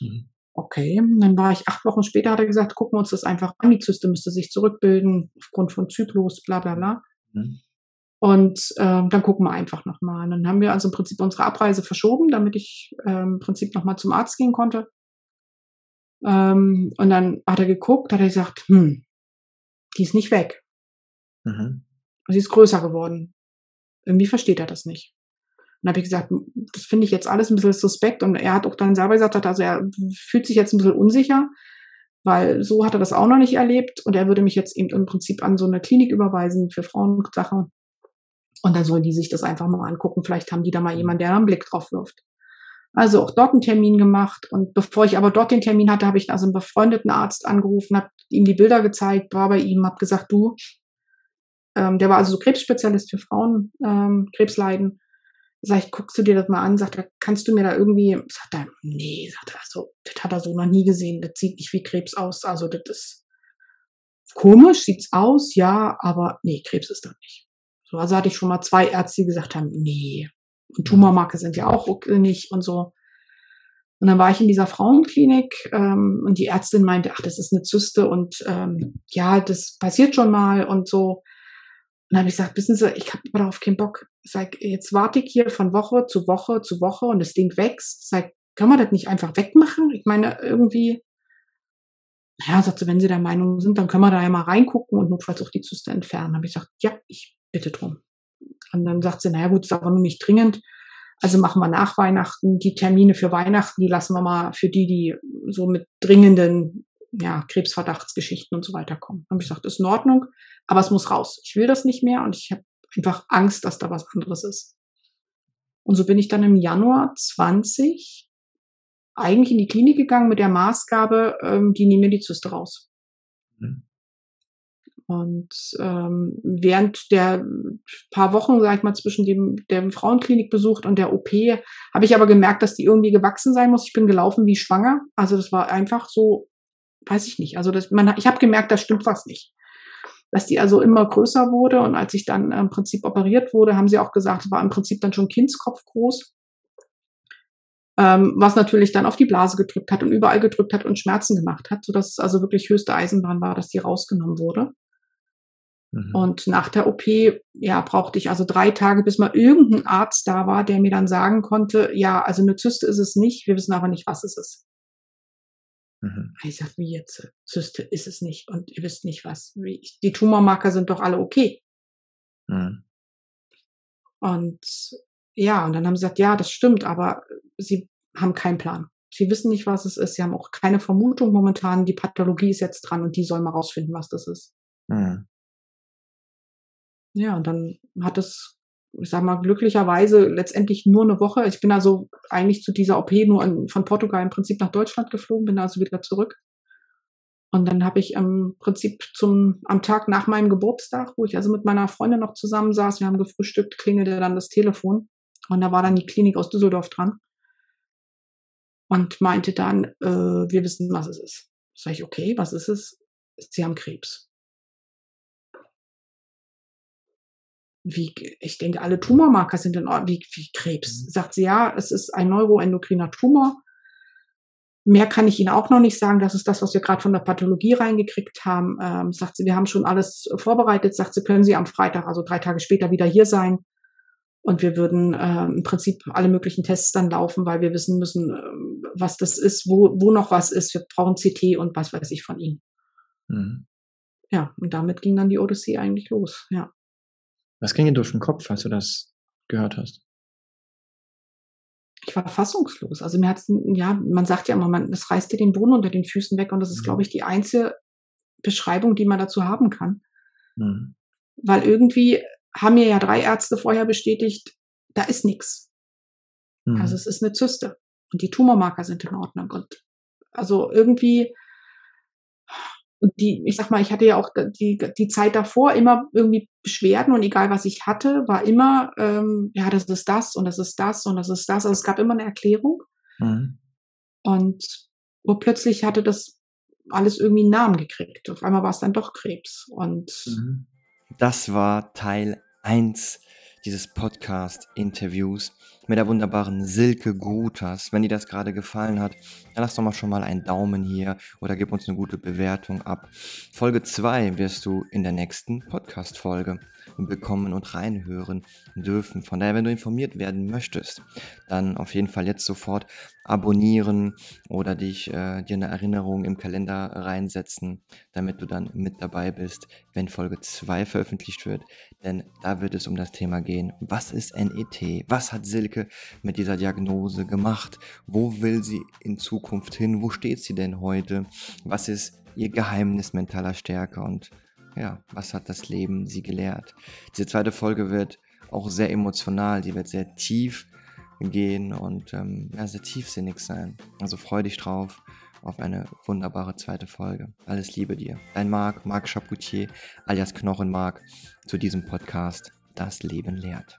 Speaker 1: Mhm. Okay, dann war ich acht Wochen später, hat er gesagt, gucken wir uns das einfach an. Die Zyste müsste sich zurückbilden aufgrund von Zyklus, bla bla bla. Mhm. Und ähm, dann gucken wir einfach nochmal. Dann haben wir also im Prinzip unsere Abreise verschoben, damit ich ähm, im Prinzip nochmal zum Arzt gehen konnte. Ähm, und dann hat er geguckt, hat er gesagt, hm, die ist nicht weg. Mhm. Sie ist größer geworden. Irgendwie versteht er das nicht. Und habe ich gesagt, das finde ich jetzt alles ein bisschen suspekt. Und er hat auch dann selber gesagt, also er fühlt sich jetzt ein bisschen unsicher. weil so hat er das auch noch nicht erlebt und er würde mich jetzt eben im Prinzip an so eine Klinik überweisen für Frauensachen. Und dann sollen die sich das einfach mal angucken. Vielleicht haben die da mal mhm. jemanden, der einen Blick drauf wirft. Also auch dort einen Termin gemacht. Und bevor ich aber dort den Termin hatte, habe ich also einen befreundeten Arzt angerufen, habe ihm die Bilder gezeigt, war bei ihm, habe gesagt, du, ähm, der war also so Krebsspezialist für Frauen, ähm, Krebsleiden. Sag ich, guckst du dir das mal an? Sagt er, kannst du mir da irgendwie, sagt er, nee, sagt er, so, das hat er so noch nie gesehen, das sieht nicht wie Krebs aus. Also das ist komisch, sieht's aus, ja, aber nee, Krebs ist das nicht. So, also hatte ich schon mal zwei Ärzte, die gesagt haben, nee. Und Tumormarke sind ja auch nicht und so. Und dann war ich in dieser Frauenklinik ähm, und die Ärztin meinte, ach, das ist eine Zyste und ähm, ja, das passiert schon mal und so. Und dann habe ich gesagt, wissen Sie, ich habe darauf keinen Bock. Sag, jetzt warte ich hier von Woche zu Woche zu Woche und das Ding wächst. Sag, kann man das nicht einfach wegmachen? Ich meine, irgendwie, naja, sagt sie, wenn Sie der Meinung sind, dann können wir da ja mal reingucken und notfalls auch die Zyste entfernen. Habe ich gesagt, ja, ich bitte drum. Und dann sagt sie, naja gut, ist aber nur nicht dringend. Also machen wir nach Weihnachten die Termine für Weihnachten, die lassen wir mal für die, die so mit dringenden ja, Krebsverdachtsgeschichten und so weiter kommen. Dann habe ich gesagt, ist in Ordnung, aber es muss raus. Ich will das nicht mehr und ich habe einfach Angst, dass da was anderes ist. Und so bin ich dann im Januar 20 eigentlich in die Klinik gegangen mit der Maßgabe, ähm, die nehmen mir die Zyste raus. Mhm. Und ähm, während der paar Wochen, sag ich mal, zwischen dem der Frauenklinik besucht und der OP, habe ich aber gemerkt, dass die irgendwie gewachsen sein muss. Ich bin gelaufen wie schwanger. Also das war einfach so, weiß ich nicht. Also das, man, ich habe gemerkt, da stimmt was nicht. Dass die also immer größer wurde und als ich dann im Prinzip operiert wurde, haben sie auch gesagt, war im Prinzip dann schon Kindskopf groß. Ähm, was natürlich dann auf die Blase gedrückt hat und überall gedrückt hat und Schmerzen gemacht hat, sodass es also wirklich höchste Eisenbahn war, dass die rausgenommen wurde. Mhm. Und nach der OP, ja, brauchte ich also drei Tage, bis mal irgendein Arzt da war, der mir dann sagen konnte, ja, also eine Zyste ist es nicht, wir wissen aber nicht, was es ist. Mhm. Ich sag, wie jetzt? Zyste ist es nicht und ihr wisst nicht was. Die Tumormarker sind doch alle okay. Mhm. Und ja, und dann haben sie gesagt, ja, das stimmt, aber sie haben keinen Plan. Sie wissen nicht, was es ist. Sie haben auch keine Vermutung momentan. Die Pathologie ist jetzt dran und die soll mal rausfinden, was das ist. Mhm. Ja, und dann hat es, ich sag mal, glücklicherweise letztendlich nur eine Woche. Ich bin also eigentlich zu dieser OP nur in, von Portugal im Prinzip nach Deutschland geflogen, bin also wieder zurück. Und dann habe ich im Prinzip zum, am Tag nach meinem Geburtstag, wo ich also mit meiner Freundin noch zusammen saß, wir haben gefrühstückt, klingelte dann das Telefon. Und da war dann die Klinik aus Düsseldorf dran. Und meinte dann, äh, wir wissen, was es ist. Sag ich, okay, was ist es? Sie haben Krebs. Wie, ich denke, alle Tumormarker sind in Ordnung, wie, wie Krebs. Mhm. Sagt sie, ja, es ist ein neuroendokriner Tumor. Mehr kann ich Ihnen auch noch nicht sagen. Das ist das, was wir gerade von der Pathologie reingekriegt haben. Ähm, sagt sie, wir haben schon alles vorbereitet. Sagt sie, können Sie am Freitag, also drei Tage später, wieder hier sein. Und wir würden äh, im Prinzip alle möglichen Tests dann laufen, weil wir wissen müssen, äh, was das ist, wo, wo noch was ist. Wir brauchen CT und was weiß ich von Ihnen. Mhm. Ja, und damit ging dann die Odyssee eigentlich los, ja.
Speaker 2: Was ging dir durch den Kopf, als du das gehört hast?
Speaker 1: Ich war fassungslos. Also mir hat's, ja, man sagt ja immer, man, das reißt dir den Boden unter den Füßen weg und das ist, mhm. glaube ich, die einzige Beschreibung, die man dazu haben kann. Mhm. Weil irgendwie haben mir ja drei Ärzte vorher bestätigt, da ist nichts. Mhm. Also es ist eine Zyste und die Tumormarker sind in Ordnung und also irgendwie die, ich sag mal, ich hatte ja auch die, die Zeit davor immer irgendwie Beschwerden und egal was ich hatte, war immer, ähm, ja, das ist das und das ist das und das ist das. Also es gab immer eine Erklärung. Mhm. Und plötzlich hatte das alles irgendwie einen Namen gekriegt. Auf einmal war es dann doch Krebs. Und
Speaker 2: mhm. das war Teil eins dieses Podcast-Interviews mit der wunderbaren Silke Gutas. Wenn dir das gerade gefallen hat, dann lass doch mal schon mal einen Daumen hier oder gib uns eine gute Bewertung ab. Folge 2 wirst du in der nächsten Podcast-Folge bekommen und reinhören dürfen. Von daher, wenn du informiert werden möchtest, dann auf jeden Fall jetzt sofort abonnieren oder dich äh, dir eine Erinnerung im Kalender reinsetzen, damit du dann mit dabei bist, wenn Folge 2 veröffentlicht wird. Denn da wird es um das Thema gehen, was ist NET? Was hat Silke Silke mit dieser Diagnose gemacht? Wo will sie in Zukunft hin? Wo steht sie denn heute? Was ist ihr Geheimnis mentaler Stärke und ja, was hat das Leben sie gelehrt? Diese zweite Folge wird auch sehr emotional, die wird sehr tief gehen und ähm, ja, sehr tiefsinnig sein. Also freu dich drauf auf eine wunderbare zweite Folge. Alles Liebe dir. Dein Marc, Marc Chapoutier alias Knochenmark zu diesem Podcast Das Leben lehrt.